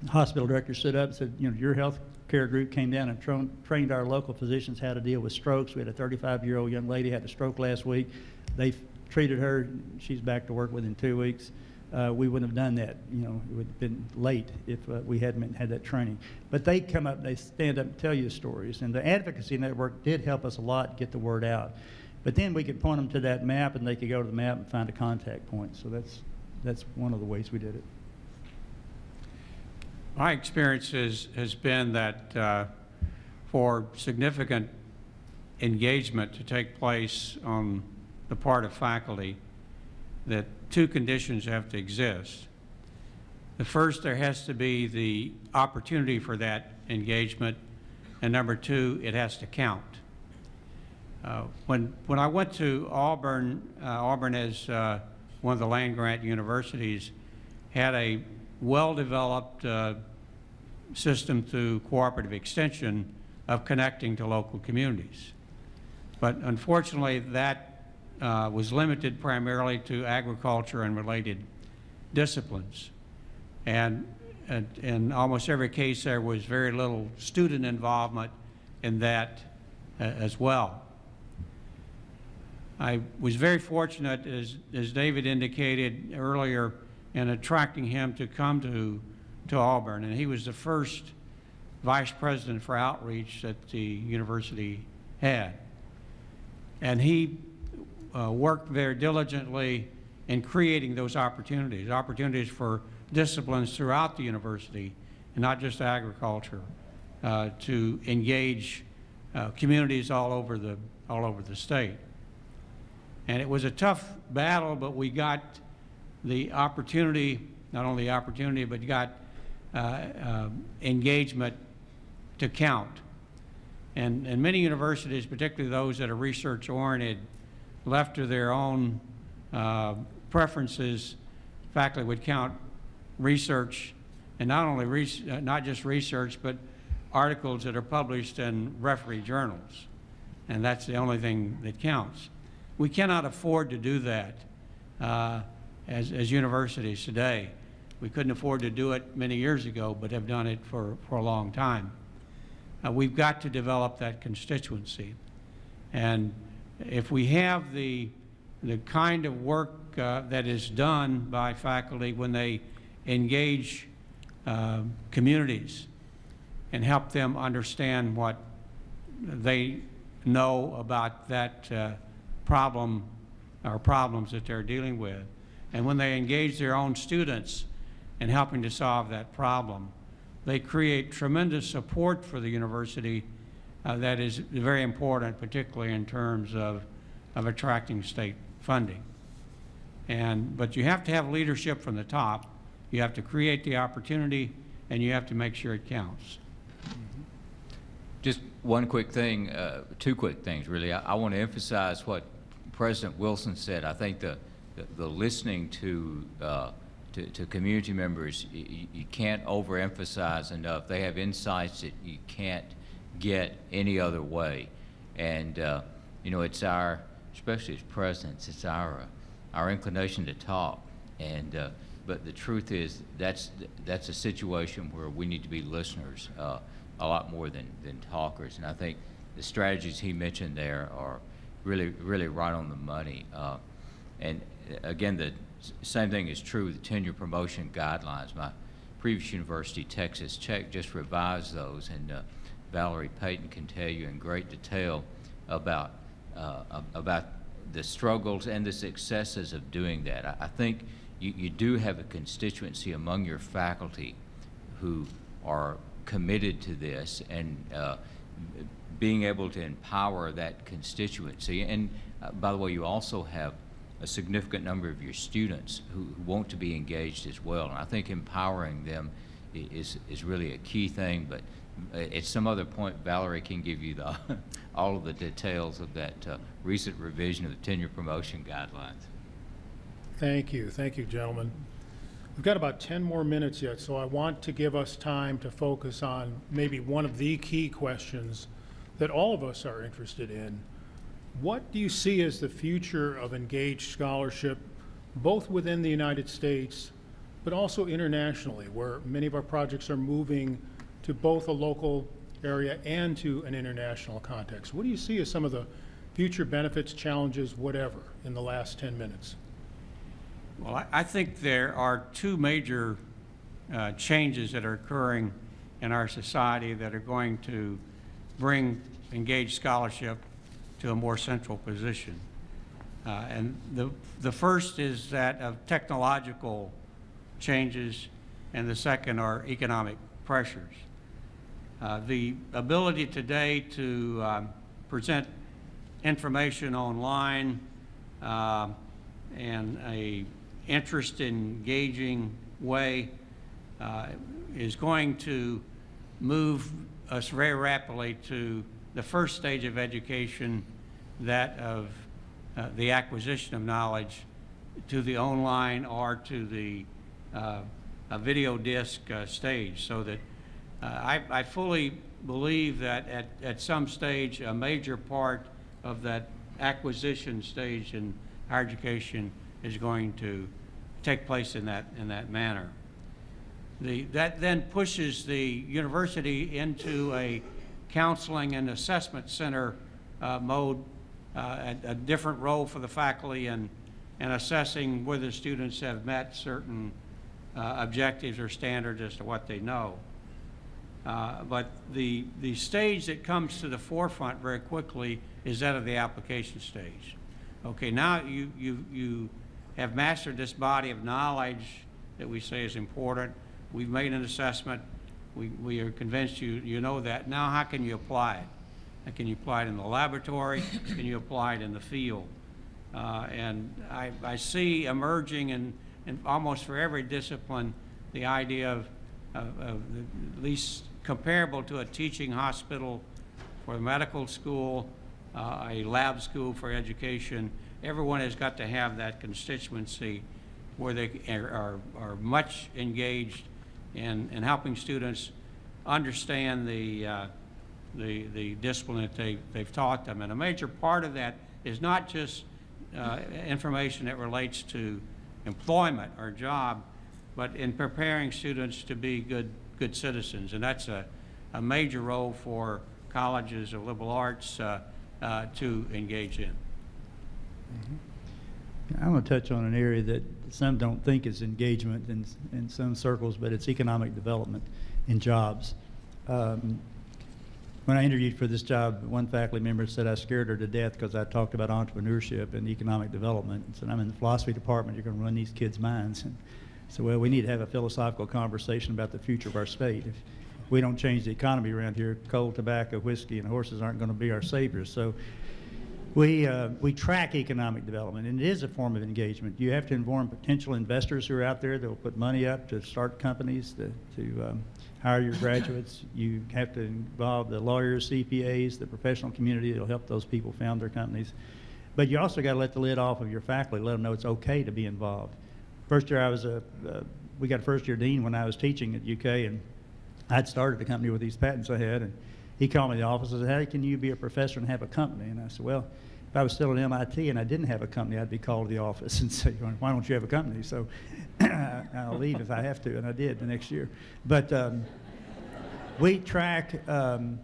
hospital director stood up and said, "You know, your health care group came down and tra trained our local physicians how to deal with strokes. We had a 35-year-old young lady had a stroke last week. They treated her. She's back to work within two weeks." Uh, we wouldn't have done that. You know, it would have been late if uh, we hadn't had that training. But they come up, they stand up and tell you stories. And the advocacy network did help us a lot get the word out. But then we could point them to that map and they could go to the map and find a contact point. So that's, that's one of the ways we did it. My experience is, has been that uh, for significant engagement to take place on the part of faculty, that two conditions have to exist. The first, there has to be the opportunity for that engagement, and number two, it has to count. Uh, when, when I went to Auburn, uh, Auburn as uh, one of the land-grant universities, had a well-developed uh, system through cooperative extension of connecting to local communities. But unfortunately, that uh, was limited primarily to agriculture and related disciplines. And, and in almost every case, there was very little student involvement in that uh, as well. I was very fortunate, as, as David indicated earlier, in attracting him to come to, to Auburn. And he was the first vice president for outreach that the university had. And he uh, worked very diligently in creating those opportunities, opportunities for disciplines throughout the university, and not just agriculture, uh, to engage uh, communities all over the all over the state. And it was a tough battle, but we got the opportunity not only opportunity, but got uh, uh, engagement to count. And, and many universities, particularly those that are research-oriented, left to their own uh, preferences, faculty would count research, and not only, res- uh, not just research, but articles that are published in referee journals. And that's the only thing that counts. We cannot afford to do that uh, as, as universities today. We couldn't afford to do it many years ago, but have done it for, for a long time. Uh, we've got to develop that constituency. And if we have the, the kind of work uh, that is done by faculty when they engage uh, communities and help them understand what they know about that uh, problem or problems that they're dealing with. And when they engage their own students in helping to solve that problem, they create tremendous support for the university uh, that is very important, particularly in terms of, of attracting state funding. And, but you have to have leadership from the top. You have to create the opportunity, and you have to make sure it counts. Just one quick thing, uh, two quick things, really. I, I want to emphasize what President Wilson said. I think the, the, the listening to, uh, to, to community members, you, you can't overemphasize enough. They have insights that you can't get any other way. And, uh, you know, it's our, especially as presidents, it's our, uh, our inclination to talk. And, uh, but the truth is, that's, that's a situation where we need to be listeners uh, a lot more than, than talkers. And I think the strategies he mentioned there are really, really right on the money. Uh, and uh, again, the same thing is true with the tenure promotion guidelines. My previous university, Texas Tech, just revised those, and Valerie Paton can tell you in great detail about uh, about the struggles and the successes of doing that. I, I think you, you do have a constituency among your faculty who are committed to this and uh, being able to empower that constituency. And uh, by the way, you also have a significant number of your students who, who want to be engaged as well. And I think empowering them is, is really a key thing. But at some other point, Valerie can give you the, all of the details of that uh, recent revision of the tenure promotion guidelines. Thank you, thank you, gentlemen. We've got about 10 more minutes yet, so I want to give us time to focus on maybe one of the key questions that all of us are interested in. What do you see as the future of engaged scholarship, both within the United States, but also internationally, where many of our projects are moving to both a local area and to an international context? What do you see as some of the future benefits, challenges, whatever, in the last 10 minutes? Well, I, I think there are two major uh, changes that are occurring in our society that are going to bring engaged scholarship to a more central position. Uh, and the, the first is that of technological changes, and the second are economic pressures. Uh, the ability today to um, present information online um, and a interest engaging way uh, is going to move us very rapidly to the first stage of education, that of uh, the acquisition of knowledge to the online or to the uh, video disc uh, stage, so that uh, I, I fully believe that at, at some stage, a major part of that acquisition stage in higher education is going to take place in that, in that manner. The, that then pushes the university into a counseling and assessment center uh, mode, uh, a, a different role for the faculty in, in assessing whether students have met certain uh, objectives or standards as to what they know. Uh, But the, the stage that comes to the forefront very quickly is that of the application stage. Okay, now you, you, you have mastered this body of knowledge that we say is important. We've made an assessment. We, we are convinced you, you know that. Now, how can you apply it? Can you apply it in the laboratory? Can you apply it in the field? Uh, And I, I see emerging in and almost for every discipline, the idea of, of, of the- at least comparable to a teaching hospital for medical school, uh, a lab school for education. Everyone has got to have that constituency where they are, are, much engaged in, in helping students understand the, uh, the, the discipline that they, they've taught them. And a major part of that is not just uh, information that relates to employment or job, but in preparing students to be good, good citizens. And that's a, a major role for colleges of liberal arts uh, uh, to engage in. I'm going to touch on an area that some don't think is engagement in, in some circles, but it's economic development and jobs. Um, when I interviewed for this job, one faculty member said I scared her to death because I talked about entrepreneurship and economic development. And said, I'm in the philosophy department, you're going to run these kids' minds. So, well, we need to have a philosophical conversation about the future of our state. If we don't change the economy around here, coal, tobacco, whiskey, and horses aren't going to be our saviors. So we, uh, we track economic development, and it is a form of engagement. You have to inform potential investors who are out there that will put money up to start companies, to, to um, hire your graduates. You have to involve the lawyers, CPAs, the professional community that will help those people found their companies. But you also got to let the lid off of your faculty, let them know it's okay to be involved. First year I was a, uh, we got a first year dean when I was teaching at UK, and I'd started the company with these patents I had, and he called me to the office and said, how can you be a professor and have a company? And I said, well, if I was still at MIT and I didn't have a company, I'd be called to the office and say, why don't you have a company? So I'll leave if I have to, and I did the next year. But um, we track, um,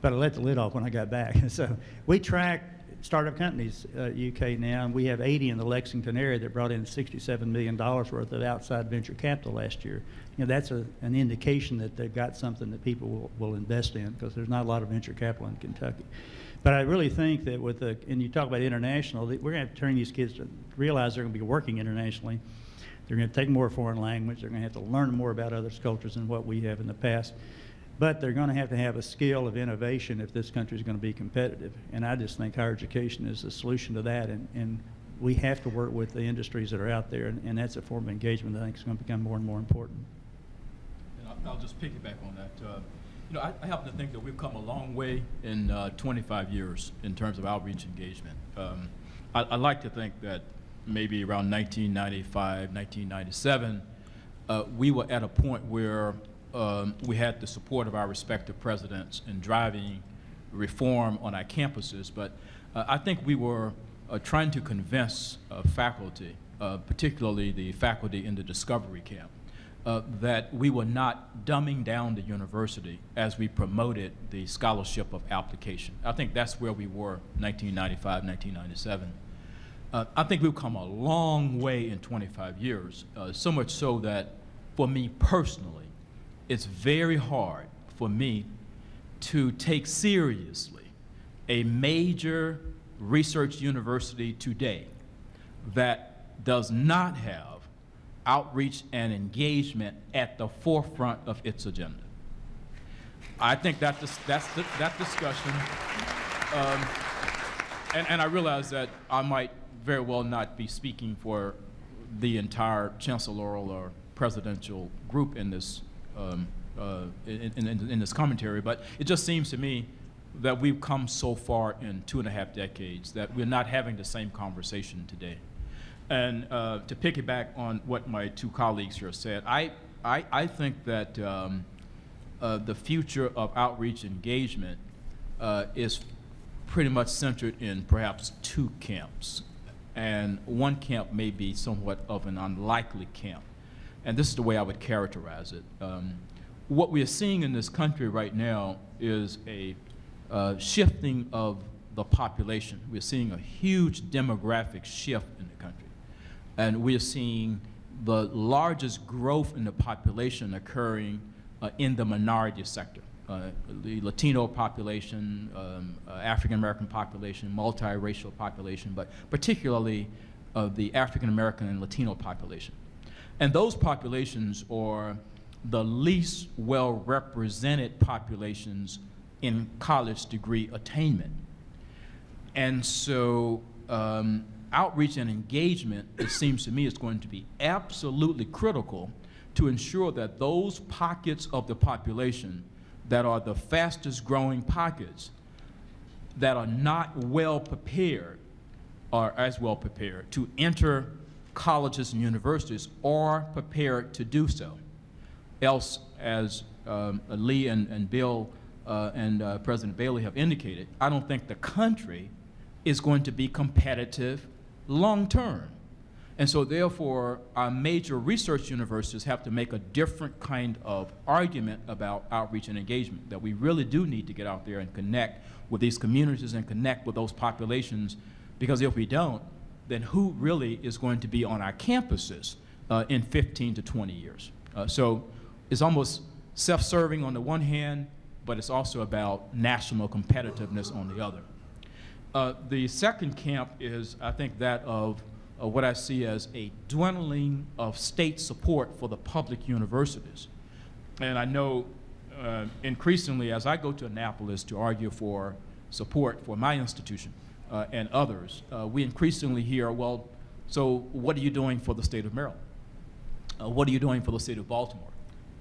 but I let the lid off when I got back. so we track startup companies uh, UK now, and we have 80 in the Lexington area that brought in $67 million worth of outside venture capital last year. You know, that's a, an indication that they've got something that people will, will invest in because there's not a lot of venture capital in Kentucky. But I really think that with the, and you talk about international, we're going to have to turn these kids to realize they're going to be working internationally. They're going to take more foreign language. They're going to have to learn more about other cultures than what we have in the past. But they're going to have to have a skill of innovation if this country is going to be competitive. And I just think higher education is the solution to that. And, and we have to work with the industries that are out there. And, and that's a form of engagement that I think is going to become more and more important. And I'll, I'll just piggyback on that. Uh, you know, I, I, happen to think that we've come a long way in uh, 25 years in terms of outreach engagement. Um, I, I, like to think that maybe around 1995, 1997, uh, we were at a point where um, we had the support of our respective presidents in driving reform on our campuses. But uh, I think we were uh, trying to convince uh, faculty, particularly the faculty in the discovery camp, uh, that we were not dumbing down the university as we promoted the scholarship of application. I think that's where we were 1995, 1997. Uh, I think we've come a long way in 25 years, uh, so much so that for me personally, it's very hard for me to take seriously a major research university today that does not have outreach and engagement at the forefront of its agenda. I think that dis that's the, that discussion, um, and, and I realize that I might very well not be speaking for the entire chancellorial or presidential group in this um, uh, in, in, in, this commentary, but it just seems to me that we've come so far in two and a half decades that we're not having the same conversation today. And uh, to piggyback on what my two colleagues here said, I, I, I think that um, uh, the future of outreach engagement uh, is pretty much centered in perhaps two camps. And one camp may be somewhat of an unlikely camp. And this is the way I would characterize it. Um, what we are seeing in this country right now is a uh, shifting of the population. We're seeing a huge demographic shift in the country and we're seeing the largest growth in the population occurring uh, in the minority sector. Uh, the Latino population, um, uh, African American population, multiracial population, but particularly uh, the African American and Latino population. And those populations are the least well represented populations in college degree attainment. And so um, outreach and engagement, it seems to me, is going to be absolutely critical to ensure that those pockets of the population that are the fastest growing pockets that are not well prepared are as well prepared to enter colleges and universities are prepared to do so. Else, as um, Lee and, and Bill uh, and uh, President Bailey have indicated, I don't think the country is going to be competitive long term. And so therefore, our major research universities have to make a different kind of argument about outreach and engagement, that we really do need to get out there and connect with these communities and connect with those populations, because if we don't, then who really is going to be on our campuses uh, in 15 to 20 years? Uh, so it's almost self-serving on the one hand, but it's also about national competitiveness on the other. Uh, the second camp is, I think, that of uh, what I see as a dwindling of state support for the public universities. And I know uh, increasingly, as I go to Annapolis to argue for support for my institution uh, and others, uh, we increasingly hear, well, so what are you doing for the state of Maryland? Uh, what are you doing for the state of Baltimore?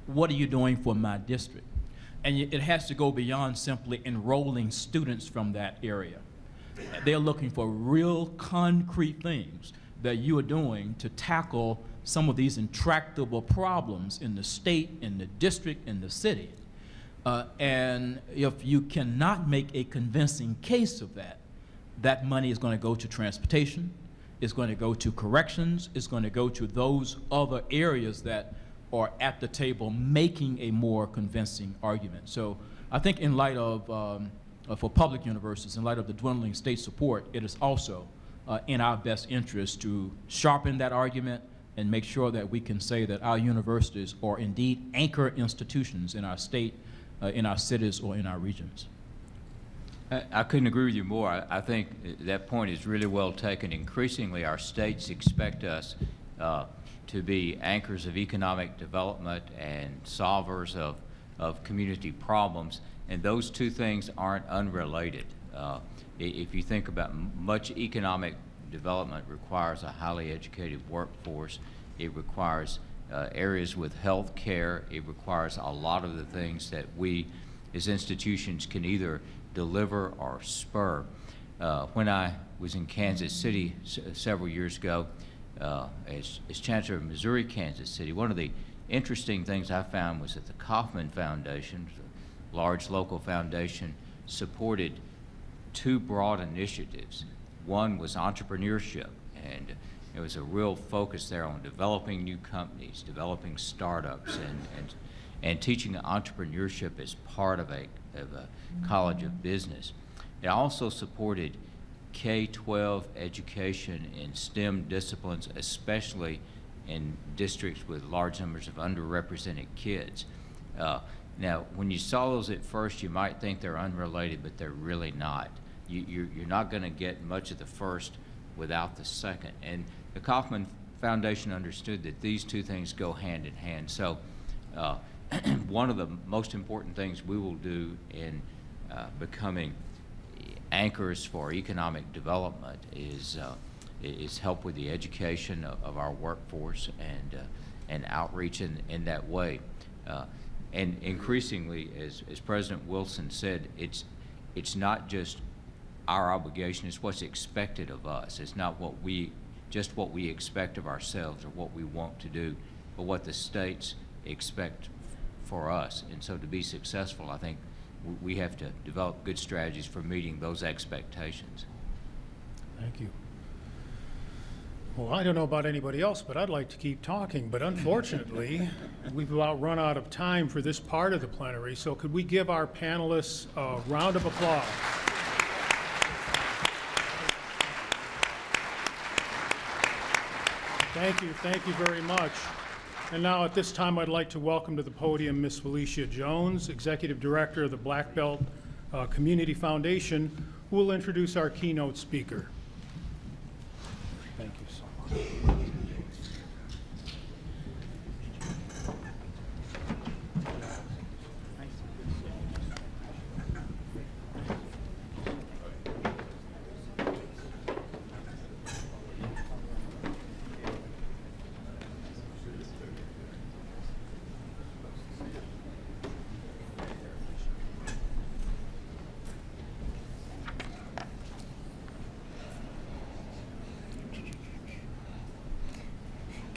What are you doing for my district? And it has to go beyond simply enrolling students from that area. They're looking for real concrete things that you are doing to tackle some of these intractable problems in the state, in the district, in the city. Uh, and if you cannot make a convincing case of that, that money is going to go to transportation, it's going to go to corrections, it's going to go to those other areas that are at the table making a more convincing argument. So I think in light of, um, uh, for public universities, in light of the dwindling state support, it is also uh, in our best interest to sharpen that argument and make sure that we can say that our universities are indeed anchor institutions in our state, uh, in our cities, or in our regions. I, couldn't agree with you more. I, I, think that point is really well taken. Increasingly, our states expect us uh, to be anchors of economic development and solvers of, of community problems, and those two things aren't unrelated. Uh, if you think about much economic development requires a highly educated workforce. It requires uh, areas with health care. It requires a lot of the things that we as institutions can either deliver or spur. Uh, when I was in Kansas City several years ago uh, as, as Chancellor of Missouri Kansas City, one of the interesting things I found was that the Kauffman Foundation, a large local foundation, supported two broad initiatives. One was entrepreneurship, and there was a real focus there on developing new companies, developing startups, and, and, and teaching entrepreneurship as part of a, of a college of business. It also supported K-12 education in STEM disciplines, especially in districts with large numbers of underrepresented kids. Uh, now, when you saw those at first, you might think they're unrelated, but they're really not you, you're, you're not going to get much of the first without the second. And the Kauffman Foundation understood that these two things go hand in hand. So uh, one of the most important things we will do in uh, becoming anchors for economic development is, uh, is help with the education of, of our workforce and, uh, and outreach in, in that way. Uh, and increasingly, as, as President Wilson said, it's, it's not just our obligation it's what's expected of us. It's not what we, just what we expect of ourselves or what we want to do, but what the states expect for us. And so to be successful, I think we have to develop good strategies for meeting those expectations. Thank you. Well, I don't know about anybody else, but I'd like to keep talking. But unfortunately, we've about run out of time for this part of the plenary. So could we give our panelists a round of applause? Thank you, thank you very much. And now at this time, I'd like to welcome to the podium Ms. Felicia Jones, Executive Director of the Black Belt uh, Community Foundation, who will introduce our keynote speaker. Thank you so much.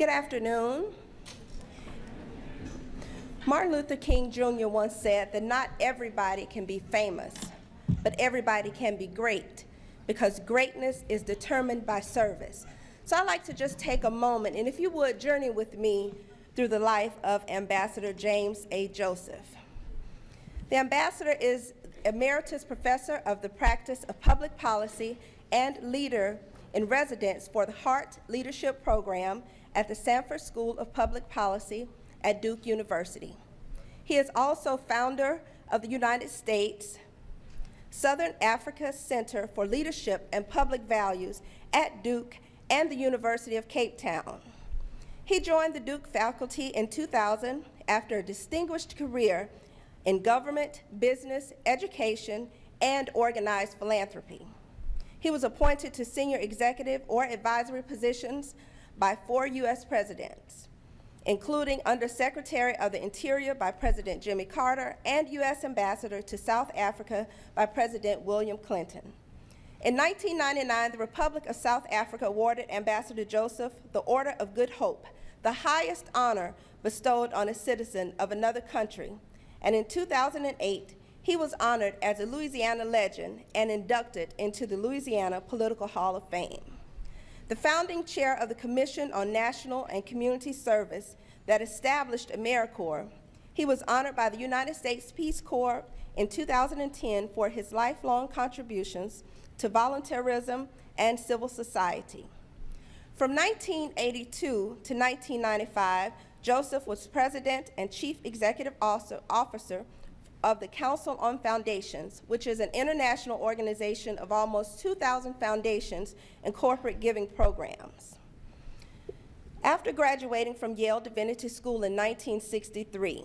Good afternoon. Martin Luther King Jr. once said that not everybody can be famous, but everybody can be great because greatness is determined by service. So I'd like to just take a moment and if you would journey with me through the life of Ambassador James A. Joseph. The ambassador is emeritus professor of the practice of public policy and leader in residence for the Hart Leadership Program at the Sanford School of Public Policy at Duke University. He is also founder of the United States Southern Africa Center for Leadership and Public Values at Duke and the University of Cape Town. He joined the Duke faculty in 2000 after a distinguished career in government, business, education, and organized philanthropy. He was appointed to senior executive or advisory positions by four U.S. presidents, including Undersecretary of the Interior by President Jimmy Carter and U.S. Ambassador to South Africa by President William Clinton. In 1999, the Republic of South Africa awarded Ambassador Joseph the Order of Good Hope, the highest honor bestowed on a citizen of another country. And in 2008, he was honored as a Louisiana legend and inducted into the Louisiana Political Hall of Fame. The founding chair of the Commission on National and Community Service that established AmeriCorps, he was honored by the United States Peace Corps in 2010 for his lifelong contributions to volunteerism and civil society. From 1982 to 1995, Joseph was president and chief executive officer of the Council on Foundations, which is an international organization of almost 2,000 foundations and corporate giving programs. After graduating from Yale Divinity School in 1963,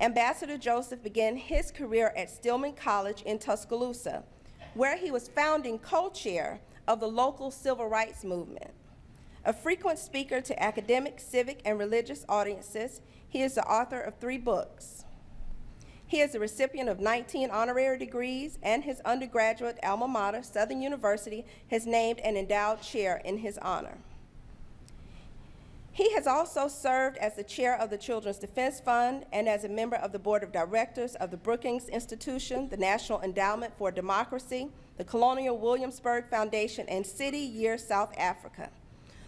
Ambassador Joseph began his career at Stillman College in Tuscaloosa, where he was founding co-chair of the local civil rights movement. A frequent speaker to academic, civic, and religious audiences, he is the author of three books. He is a recipient of 19 honorary degrees, and his undergraduate alma mater, Southern University, has named an endowed chair in his honor. He has also served as the chair of the Children's Defense Fund and as a member of the board of directors of the Brookings Institution, the National Endowment for Democracy, the Colonial Williamsburg Foundation, and City Year South Africa.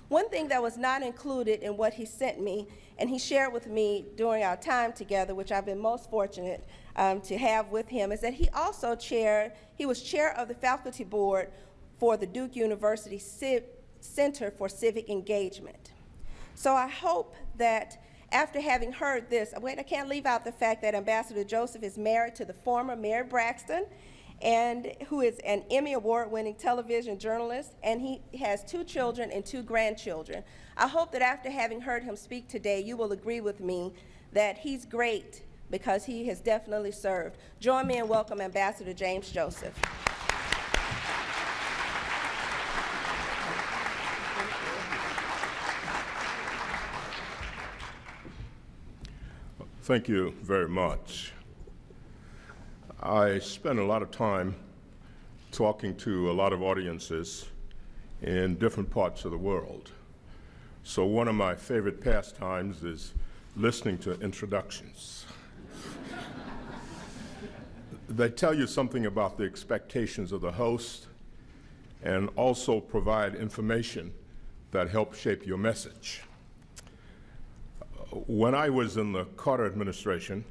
One thing that was not included in what he sent me, and he shared with me during our time together, which I've been most fortunate um, to have with him, is that he also chaired, he was chair of the faculty board for the Duke University Civ Center for Civic Engagement. So I hope that after having heard this, wait, I can't leave out the fact that Ambassador Joseph is married to the former Mary Braxton, and who is an Emmy Award winning television journalist, and he has two children and two grandchildren. I hope that after having heard him speak today, you will agree with me that he's great because he has definitely served. Join me in welcome Ambassador James Joseph. Thank you very much. I spend a lot of time talking to a lot of audiences in different parts of the world. So one of my favorite pastimes is listening to introductions. they tell you something about the expectations of the host and also provide information that helps shape your message. When I was in the Carter administration,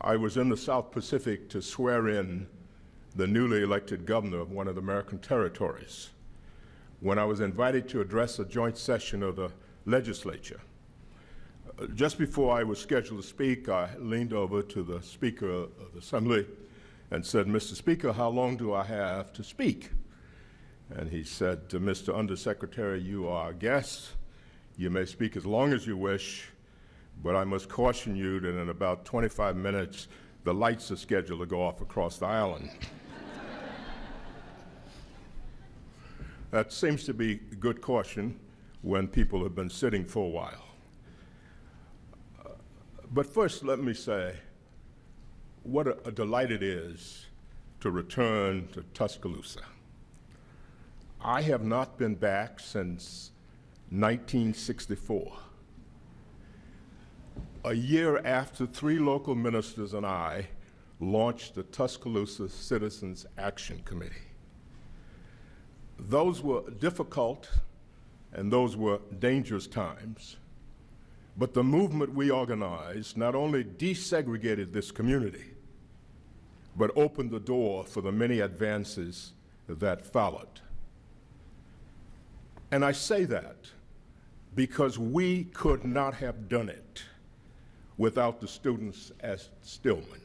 I was in the South Pacific to swear in the newly elected governor of one of the American territories. When I was invited to address a joint session of the legislature, just before I was scheduled to speak, I leaned over to the Speaker of the Assembly and said, Mr. Speaker, how long do I have to speak? And he said, Mr. Undersecretary, you are a guest. You may speak as long as you wish, but I must caution you that in about 25 minutes, the lights are scheduled to go off across the island. that seems to be good caution when people have been sitting for a while. But first, let me say what a, a delight it is to return to Tuscaloosa. I have not been back since 1964. A year after three local ministers and I launched the Tuscaloosa Citizens Action Committee. Those were difficult and those were dangerous times, but the movement we organized not only desegregated this community, but opened the door for the many advances that followed. And I say that because we could not have done it without the students at Stillman.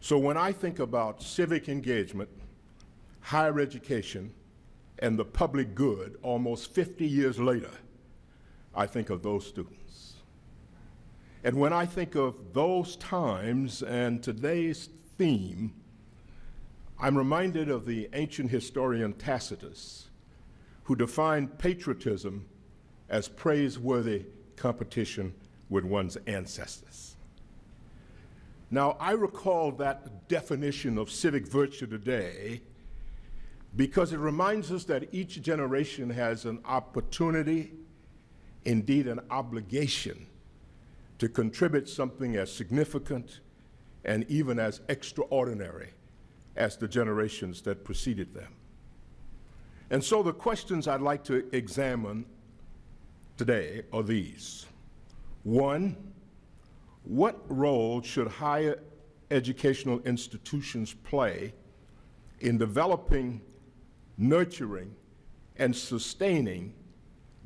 So when I think about civic engagement, higher education, and the public good almost 50 years later, I think of those students. And when I think of those times and today's theme, I'm reminded of the ancient historian Tacitus, who defined patriotism as praiseworthy competition with one's ancestors. Now, I recall that definition of civic virtue today because it reminds us that each generation has an opportunity, indeed an obligation, to contribute something as significant and even as extraordinary as the generations that preceded them. And so the questions I'd like to examine today are these. One, what role should higher educational institutions play in developing nurturing, and sustaining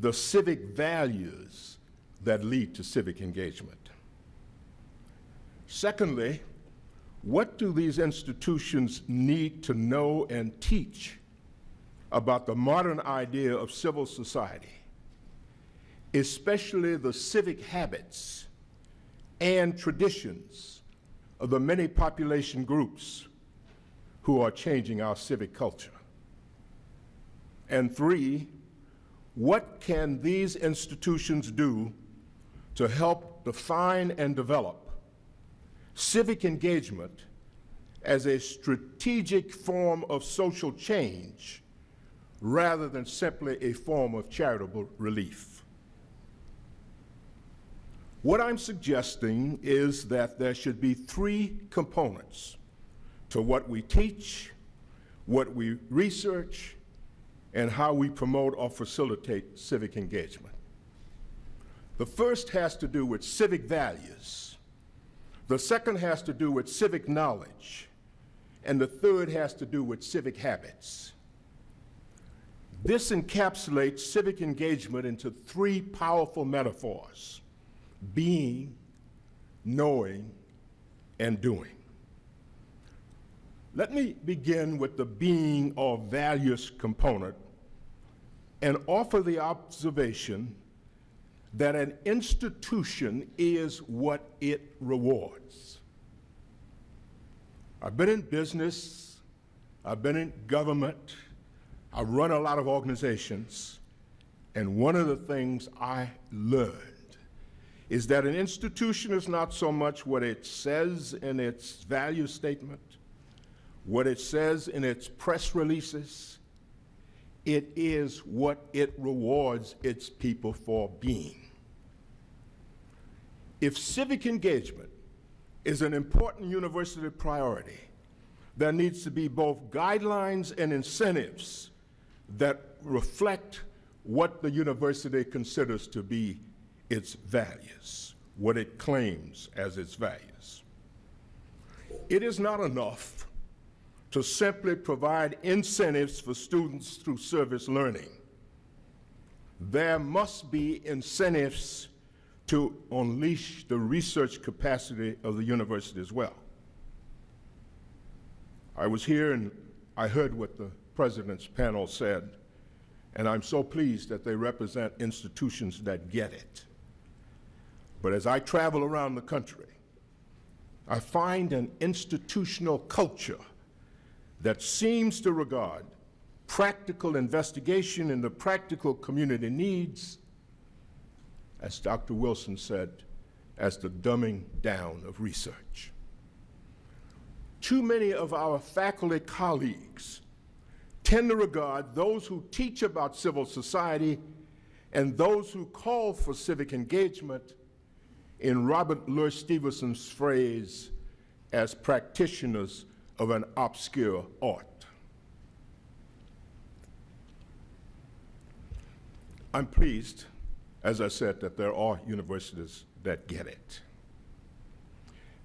the civic values that lead to civic engagement. Secondly, what do these institutions need to know and teach about the modern idea of civil society, especially the civic habits and traditions of the many population groups who are changing our civic culture? And three, what can these institutions do to help define and develop civic engagement as a strategic form of social change rather than simply a form of charitable relief? What I'm suggesting is that there should be three components to what we teach, what we research, and how we promote or facilitate civic engagement. The first has to do with civic values. The second has to do with civic knowledge. And the third has to do with civic habits. This encapsulates civic engagement into three powerful metaphors being, knowing, and doing. Let me begin with the being or values component and offer the observation that an institution is what it rewards. I've been in business, I've been in government, I've run a lot of organizations, and one of the things I learned is that an institution is not so much what it says in its value statement, what it says in its press releases, it is what it rewards its people for being. If civic engagement is an important university priority, there needs to be both guidelines and incentives that reflect what the university considers to be its values, what it claims as its values. It is not enough to simply provide incentives for students through service learning. There must be incentives to unleash the research capacity of the university as well. I was here and I heard what the president's panel said, and I'm so pleased that they represent institutions that get it. But as I travel around the country, I find an institutional culture that seems to regard practical investigation into practical community needs, as Dr. Wilson said, as the dumbing down of research. Too many of our faculty colleagues tend to regard those who teach about civil society and those who call for civic engagement, in Robert Louis Stevenson's phrase, as practitioners of an obscure art. I'm pleased, as I said, that there are universities that get it.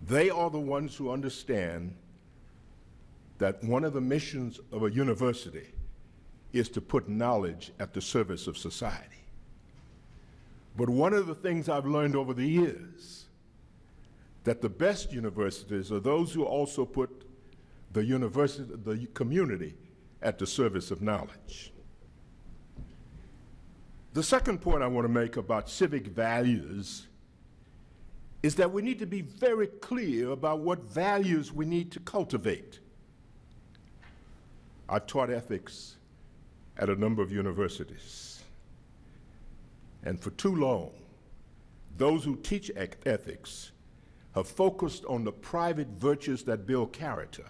They are the ones who understand that one of the missions of a university is to put knowledge at the service of society. But one of the things I've learned over the years that the best universities are those who also put the university, the community at the service of knowledge. The second point I want to make about civic values is that we need to be very clear about what values we need to cultivate. I've taught ethics at a number of universities. And for too long, those who teach ethics have focused on the private virtues that build character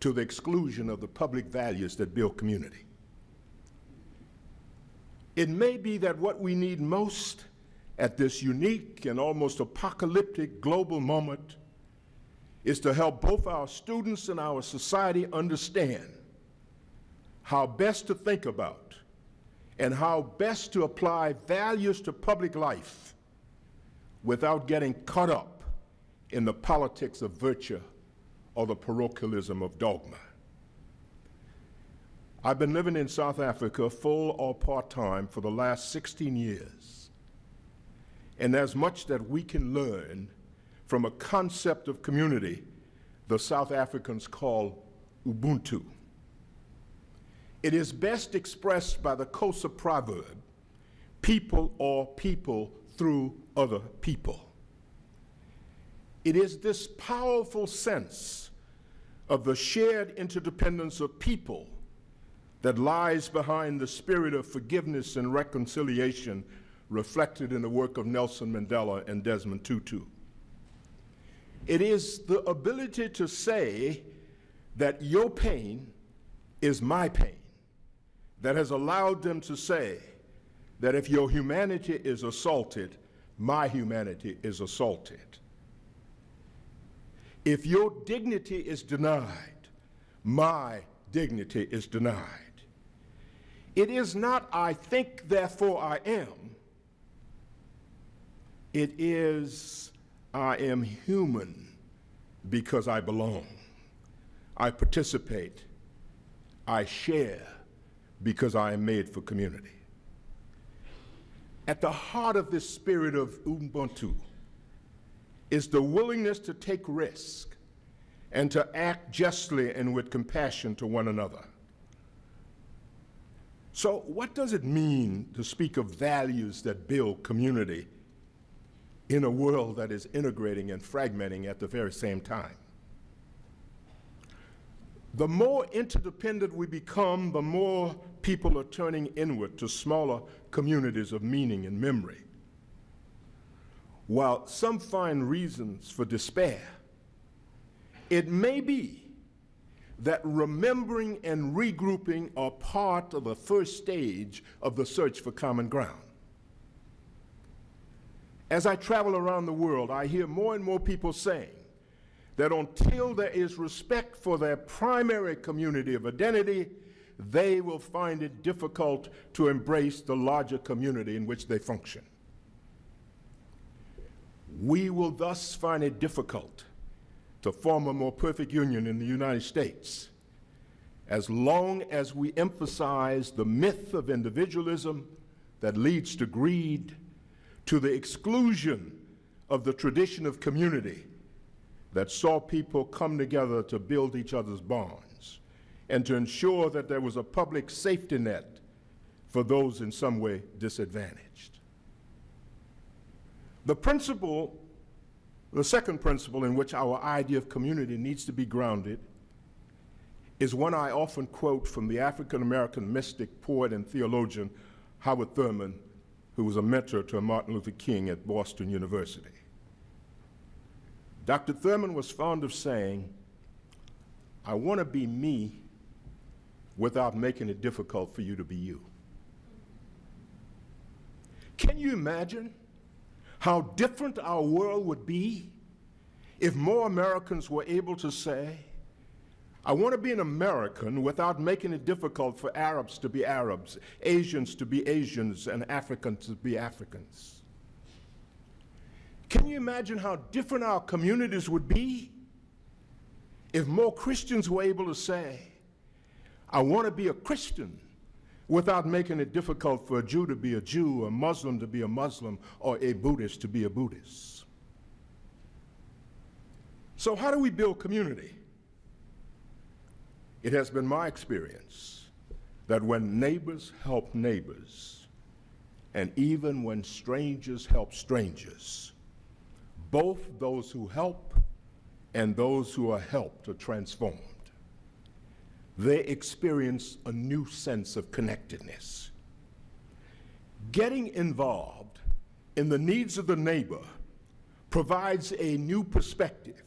to the exclusion of the public values that build community. It may be that what we need most at this unique and almost apocalyptic global moment is to help both our students and our society understand how best to think about and how best to apply values to public life without getting caught up in the politics of virtue or the parochialism of dogma. I've been living in South Africa full or part time for the last 16 years. And there's much that we can learn from a concept of community the South Africans call Ubuntu. It is best expressed by the Xhosa proverb people or people through other people. It is this powerful sense of the shared interdependence of people that lies behind the spirit of forgiveness and reconciliation reflected in the work of Nelson Mandela and Desmond Tutu. It is the ability to say that your pain is my pain that has allowed them to say that if your humanity is assaulted, my humanity is assaulted. If your dignity is denied, my dignity is denied. It is not, I think, therefore I am. It is, I am human because I belong. I participate. I share because I am made for community. At the heart of this spirit of Ubuntu is the willingness to take risk and to act justly and with compassion to one another. So, what does it mean to speak of values that build community in a world that is integrating and fragmenting at the very same time? The more interdependent we become, the more people are turning inward to smaller communities of meaning and memory. While some find reasons for despair, it may be that remembering and regrouping are part of the first stage of the search for common ground. As I travel around the world, I hear more and more people saying that until there is respect for their primary community of identity, they will find it difficult to embrace the larger community in which they function. We will thus find it difficult to form a more perfect union in the United States as long as we emphasize the myth of individualism that leads to greed, to the exclusion of the tradition of community that saw people come together to build each other's bonds and to ensure that there was a public safety net for those in some way disadvantaged. The principle, the second principle in which our idea of community needs to be grounded is one I often quote from the African American mystic, poet, and theologian Howard Thurman, who was a mentor to Martin Luther King at Boston University. Dr. Thurman was fond of saying, I want to be me without making it difficult for you to be you. Can you imagine how different our world would be if more Americans were able to say, I want to be an American without making it difficult for Arabs to be Arabs, Asians to be Asians, and Africans to be Africans? Can you imagine how different our communities would be if more Christians were able to say, I want to be a Christian without making it difficult for a Jew to be a Jew, a Muslim to be a Muslim, or a Buddhist to be a Buddhist? So, how do we build community? It has been my experience that when neighbors help neighbors, and even when strangers help strangers, both those who help and those who are helped are transformed. They experience a new sense of connectedness. Getting involved in the needs of the neighbor provides a new perspective,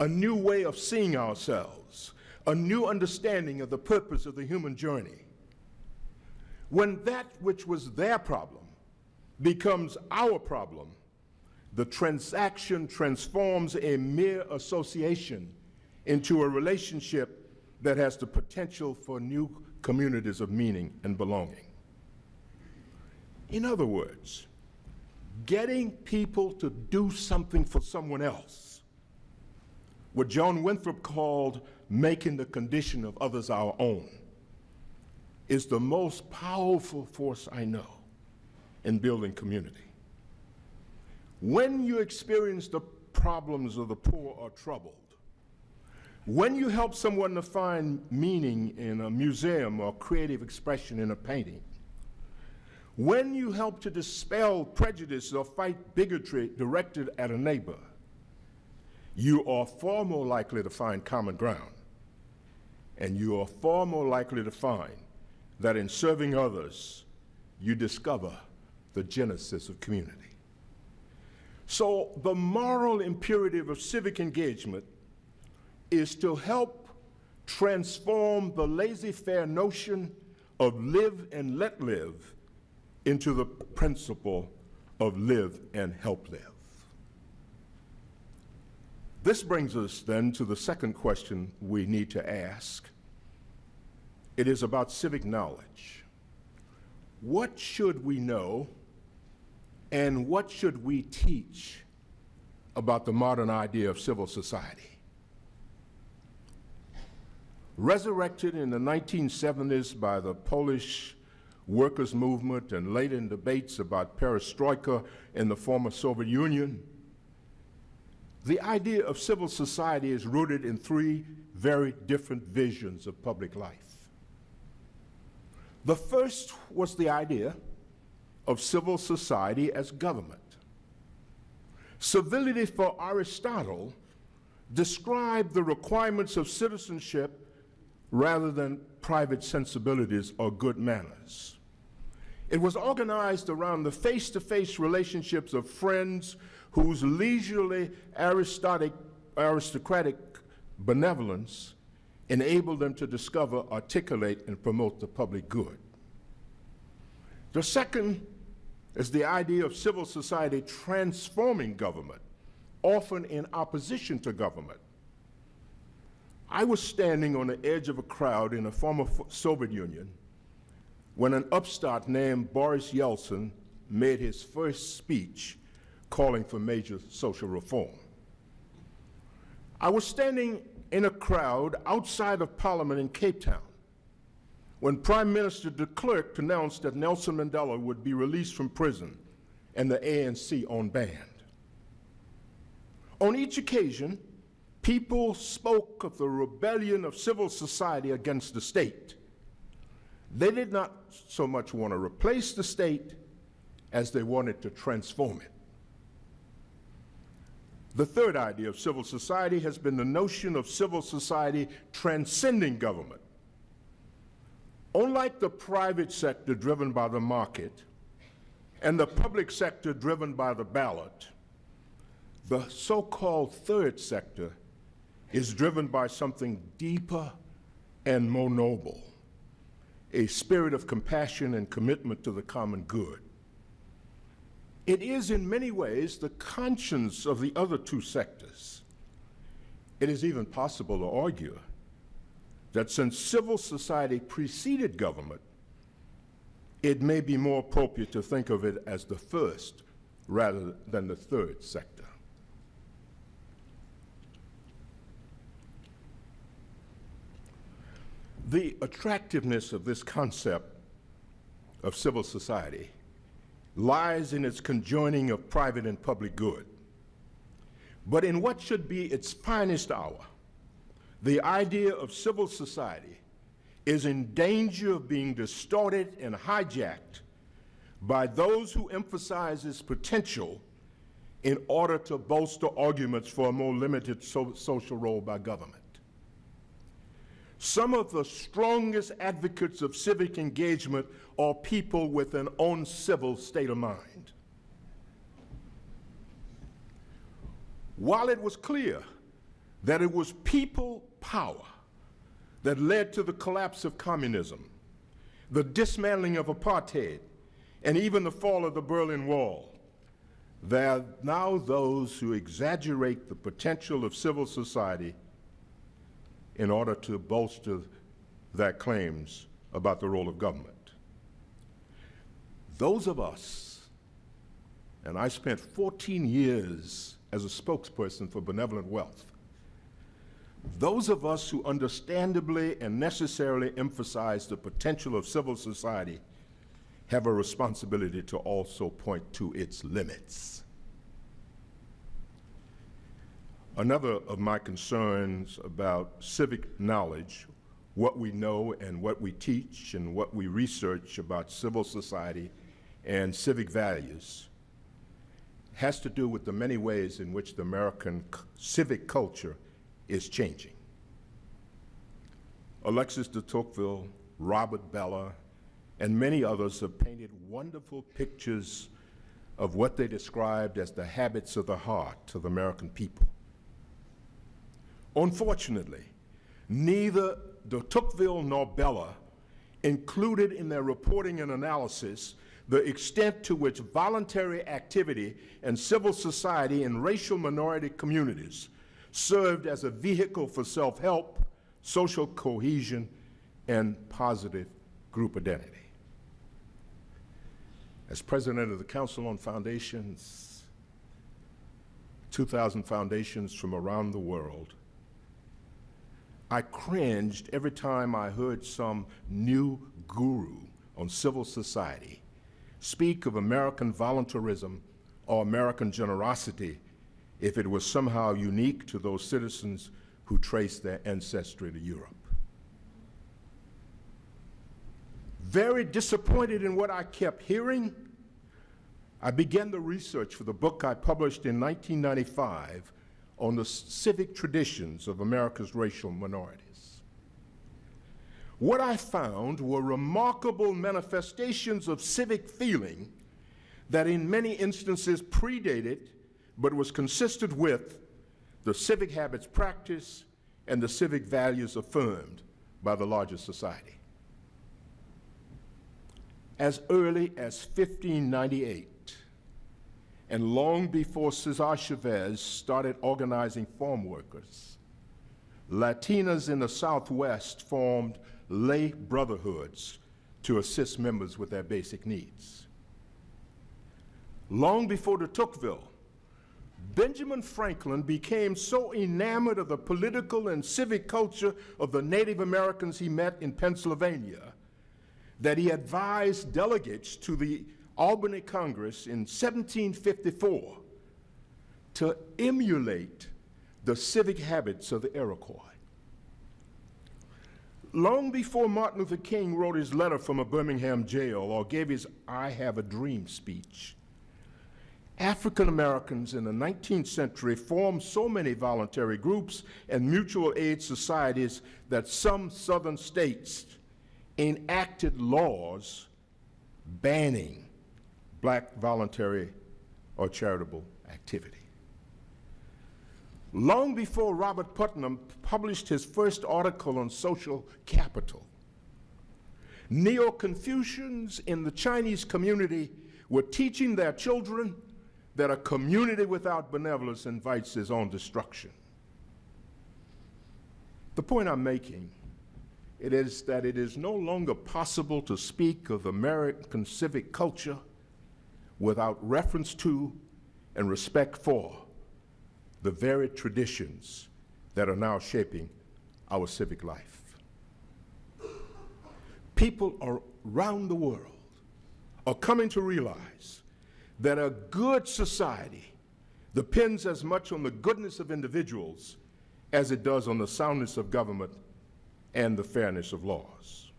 a new way of seeing ourselves, a new understanding of the purpose of the human journey. When that which was their problem becomes our problem, the transaction transforms a mere association into a relationship that has the potential for new communities of meaning and belonging. In other words, getting people to do something for someone else, what John Winthrop called making the condition of others our own, is the most powerful force I know in building community. When you experience the problems of the poor or troubled, when you help someone to find meaning in a museum or creative expression in a painting, when you help to dispel prejudice or fight bigotry directed at a neighbor, you are far more likely to find common ground. And you are far more likely to find that in serving others, you discover the genesis of community. So the moral imperative of civic engagement is to help transform the laissez-faire notion of live and let live into the principle of live and help live. This brings us then to the second question we need to ask. It is about civic knowledge. What should we know and what should we teach about the modern idea of civil society? Resurrected in the 1970s by the Polish workers' movement and later in debates about perestroika in the former Soviet Union, the idea of civil society is rooted in three very different visions of public life. The first was the idea of civil society as government. Civility for Aristotle described the requirements of citizenship rather than private sensibilities or good manners. It was organized around the face to face relationships of friends whose leisurely aristocratic, aristocratic benevolence enabled them to discover, articulate, and promote the public good. The second is the idea of civil society transforming government, often in opposition to government. I was standing on the edge of a crowd in the former Soviet Union when an upstart named Boris Yeltsin made his first speech calling for major social reform. I was standing in a crowd outside of Parliament in Cape Town when Prime Minister de Klerk announced that Nelson Mandela would be released from prison and the ANC on band. On each occasion, people spoke of the rebellion of civil society against the state. They did not so much want to replace the state as they wanted to transform it. The third idea of civil society has been the notion of civil society transcending government. Unlike the private sector driven by the market and the public sector driven by the ballot, the so-called third sector is driven by something deeper and more noble, a spirit of compassion and commitment to the common good. It is in many ways the conscience of the other two sectors. It is even possible to argue that since civil society preceded government, it may be more appropriate to think of it as the first rather than the third sector. The attractiveness of this concept of civil society lies in its conjoining of private and public good. But in what should be its finest hour, the idea of civil society is in danger of being distorted and hijacked by those who emphasize its potential in order to bolster arguments for a more limited so social role by government. Some of the strongest advocates of civic engagement are people with an uncivil state of mind. While it was clear that it was people power that led to the collapse of communism, the dismantling of apartheid, and even the fall of the Berlin Wall, there are now those who exaggerate the potential of civil society in order to bolster their claims about the role of government. Those of us, and I spent 14 years as a spokesperson for Benevolent Wealth, those of us who understandably and necessarily emphasize the potential of civil society have a responsibility to also point to its limits. Another of my concerns about civic knowledge, what we know and what we teach and what we research about civil society and civic values, has to do with the many ways in which the American civic culture is changing. Alexis de Tocqueville, Robert Bellah, and many others have painted wonderful pictures of what they described as the habits of the heart of the American people. Unfortunately, neither de Tocqueville nor Bellah included in their reporting and analysis the extent to which voluntary activity and civil society in racial minority communities served as a vehicle for self-help, social cohesion, and positive group identity. As president of the Council on Foundations, 2,000 foundations from around the world, I cringed every time I heard some new guru on civil society speak of American voluntarism or American generosity if it was somehow unique to those citizens who traced their ancestry to Europe. Very disappointed in what I kept hearing, I began the research for the book I published in 1995 on the civic traditions of America's racial minorities. What I found were remarkable manifestations of civic feeling that in many instances predated but was consistent with the civic habits practiced and the civic values affirmed by the larger society. As early as 1598, and long before Cesar Chavez started organizing farm workers, Latinas in the Southwest formed lay brotherhoods to assist members with their basic needs. Long before de Tocqueville, Benjamin Franklin became so enamored of the political and civic culture of the Native Americans he met in Pennsylvania that he advised delegates to the Albany Congress in 1754 to emulate the civic habits of the Iroquois. Long before Martin Luther King wrote his letter from a Birmingham jail or gave his I Have a Dream speech, African Americans in the 19th century formed so many voluntary groups and mutual aid societies that some southern states enacted laws banning black voluntary or charitable activity. Long before Robert Putnam published his first article on social capital, Neo-Confucians in the Chinese community were teaching their children that a community without benevolence invites its own destruction. The point I'm making it is that it is no longer possible to speak of American civic culture without reference to and respect for the very traditions that are now shaping our civic life. People around the world are coming to realize that a good society depends as much on the goodness of individuals as it does on the soundness of government and the fairness of laws.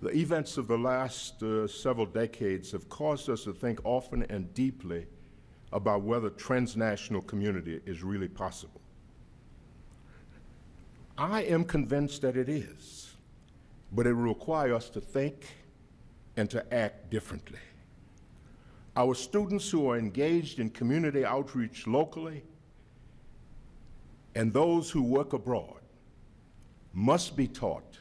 The events of the last uh, several decades have caused us to think often and deeply about whether transnational community is really possible. I am convinced that it is, but it will require us to think and to act differently. Our students who are engaged in community outreach locally and those who work abroad must be taught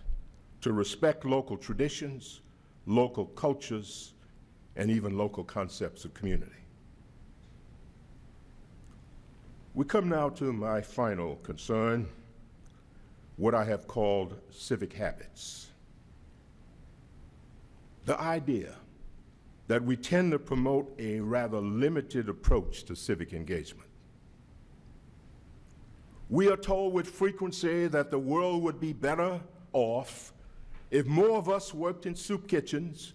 to respect local traditions, local cultures, and even local concepts of community. We come now to my final concern, what I have called civic habits. The idea that we tend to promote a rather limited approach to civic engagement. We are told with frequency that the world would be better off if more of us worked in soup kitchens,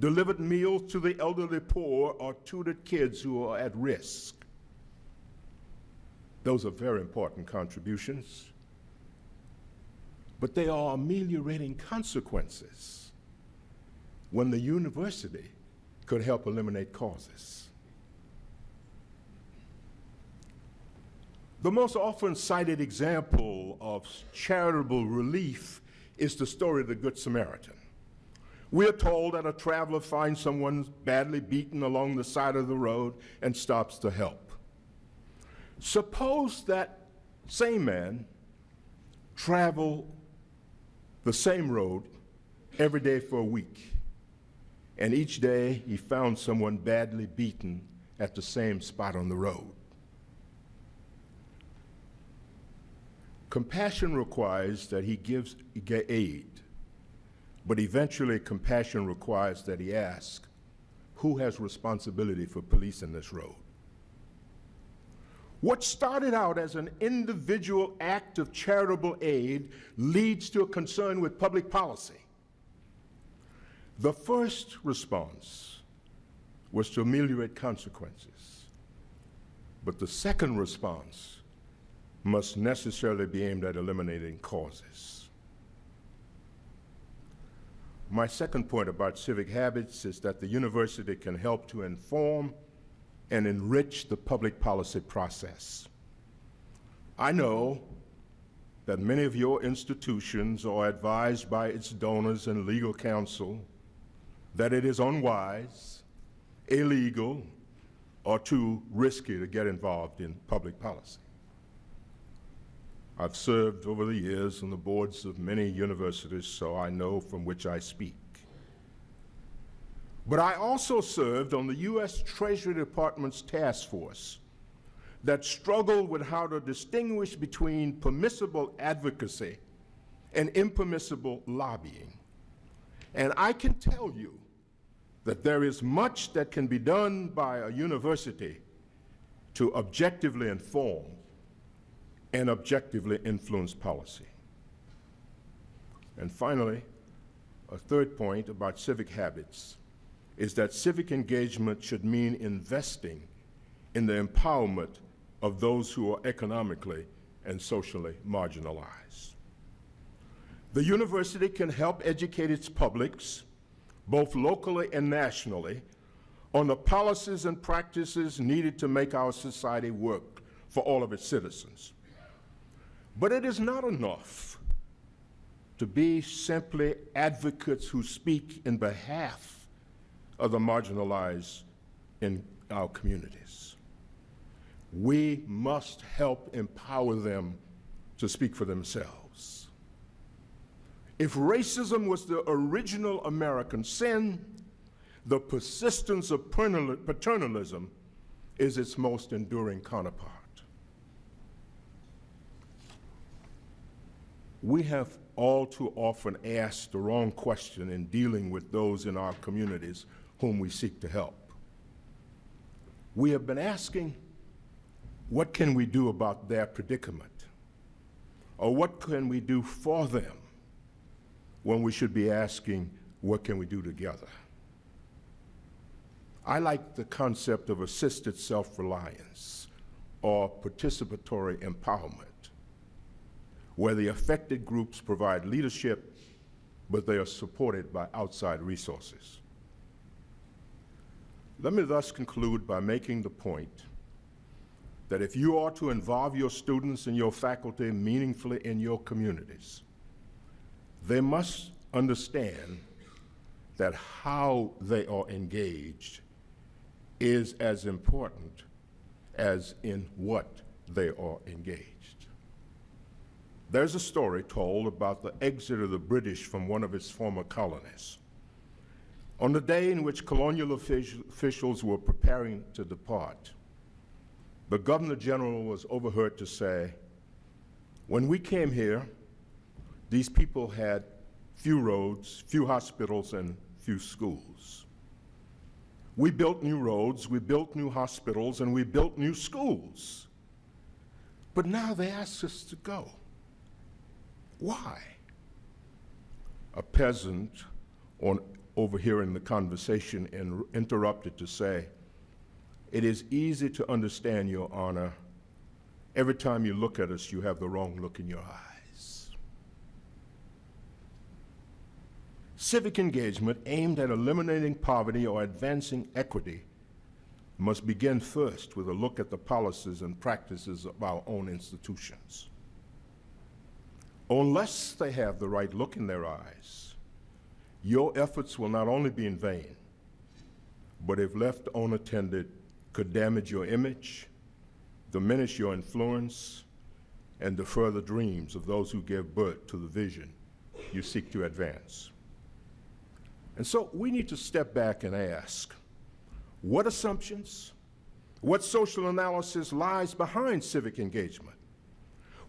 delivered meals to the elderly poor, or tutored kids who are at risk. Those are very important contributions. But they are ameliorating consequences when the university could help eliminate causes. The most often cited example of charitable relief is the story of the Good Samaritan. We are told that a traveler finds someone badly beaten along the side of the road and stops to help. Suppose that same man travel the same road every day for a week, and each day he found someone badly beaten at the same spot on the road. Compassion requires that he gives aid, but eventually compassion requires that he ask, who has responsibility for policing this road? What started out as an individual act of charitable aid leads to a concern with public policy. The first response was to ameliorate consequences, but the second response must necessarily be aimed at eliminating causes. My second point about civic habits is that the university can help to inform and enrich the public policy process. I know that many of your institutions are advised by its donors and legal counsel that it is unwise, illegal, or too risky to get involved in public policy. I've served over the years on the boards of many universities, so I know from which I speak. But I also served on the U.S. Treasury Department's task force that struggled with how to distinguish between permissible advocacy and impermissible lobbying. And I can tell you that there is much that can be done by a university to objectively inform and objectively influence policy. And finally, a third point about civic habits is that civic engagement should mean investing in the empowerment of those who are economically and socially marginalized. The university can help educate its publics, both locally and nationally, on the policies and practices needed to make our society work for all of its citizens. But it is not enough to be simply advocates who speak in behalf of the marginalized in our communities. We must help empower them to speak for themselves. If racism was the original American sin, the persistence of paternalism is its most enduring counterpart. We have all too often asked the wrong question in dealing with those in our communities whom we seek to help. We have been asking, what can we do about their predicament? Or what can we do for them when we should be asking, what can we do together? I like the concept of assisted self-reliance or participatory empowerment, where the affected groups provide leadership, but they are supported by outside resources. Let me thus conclude by making the point that if you are to involve your students and your faculty meaningfully in your communities, they must understand that how they are engaged is as important as in what they are engaged. There's a story told about the exit of the British from one of its former colonies. On the day in which colonial officials were preparing to depart, the Governor General was overheard to say, When we came here, these people had few roads, few hospitals, and few schools. We built new roads, we built new hospitals, and we built new schools. But now they ask us to go. Why? A peasant on overhearing the conversation interrupted to say, It is easy to understand, Your Honor. Every time you look at us, you have the wrong look in your eyes. Civic engagement aimed at eliminating poverty or advancing equity must begin first with a look at the policies and practices of our own institutions. Unless they have the right look in their eyes, your efforts will not only be in vain, but if left unattended, could damage your image, diminish your influence, and defer the dreams of those who give birth to the vision you seek to advance. And so we need to step back and ask, what assumptions, what social analysis lies behind civic engagement?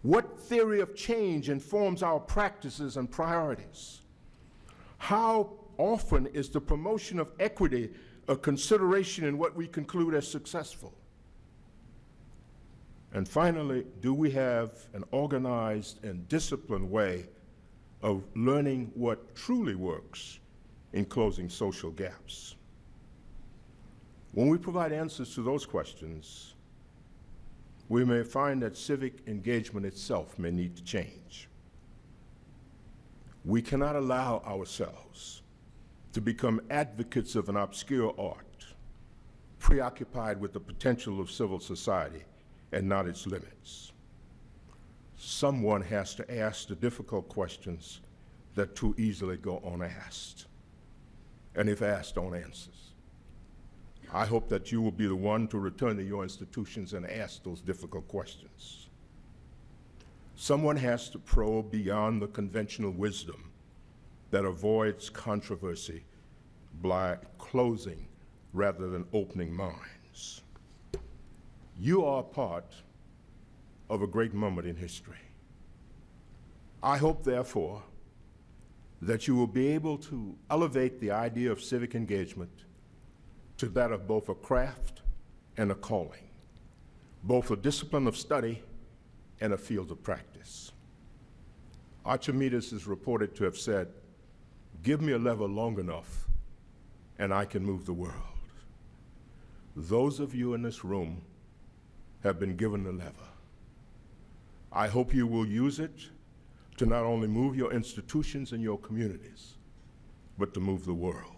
What theory of change informs our practices and priorities? How often is the promotion of equity a consideration in what we conclude as successful? And finally, do we have an organized and disciplined way of learning what truly works in closing social gaps? When we provide answers to those questions, we may find that civic engagement itself may need to change. We cannot allow ourselves to become advocates of an obscure art, preoccupied with the potential of civil society and not its limits. Someone has to ask the difficult questions that too easily go unasked, and if asked, don't answer. I hope that you will be the one to return to your institutions and ask those difficult questions. Someone has to probe beyond the conventional wisdom that avoids controversy by closing rather than opening minds. You are part of a great moment in history. I hope, therefore, that you will be able to elevate the idea of civic engagement to that of both a craft and a calling, both a discipline of study and a field of practice. Archimedes is reported to have said, Give me a lever long enough, and I can move the world. Those of you in this room have been given the lever. I hope you will use it to not only move your institutions and your communities, but to move the world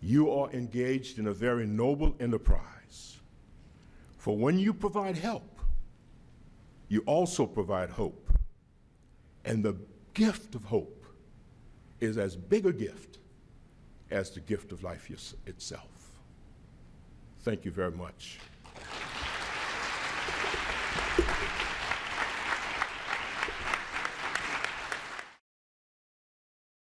you are engaged in a very noble enterprise. For when you provide help, you also provide hope. And the gift of hope is as big a gift as the gift of life itself. Thank you very much.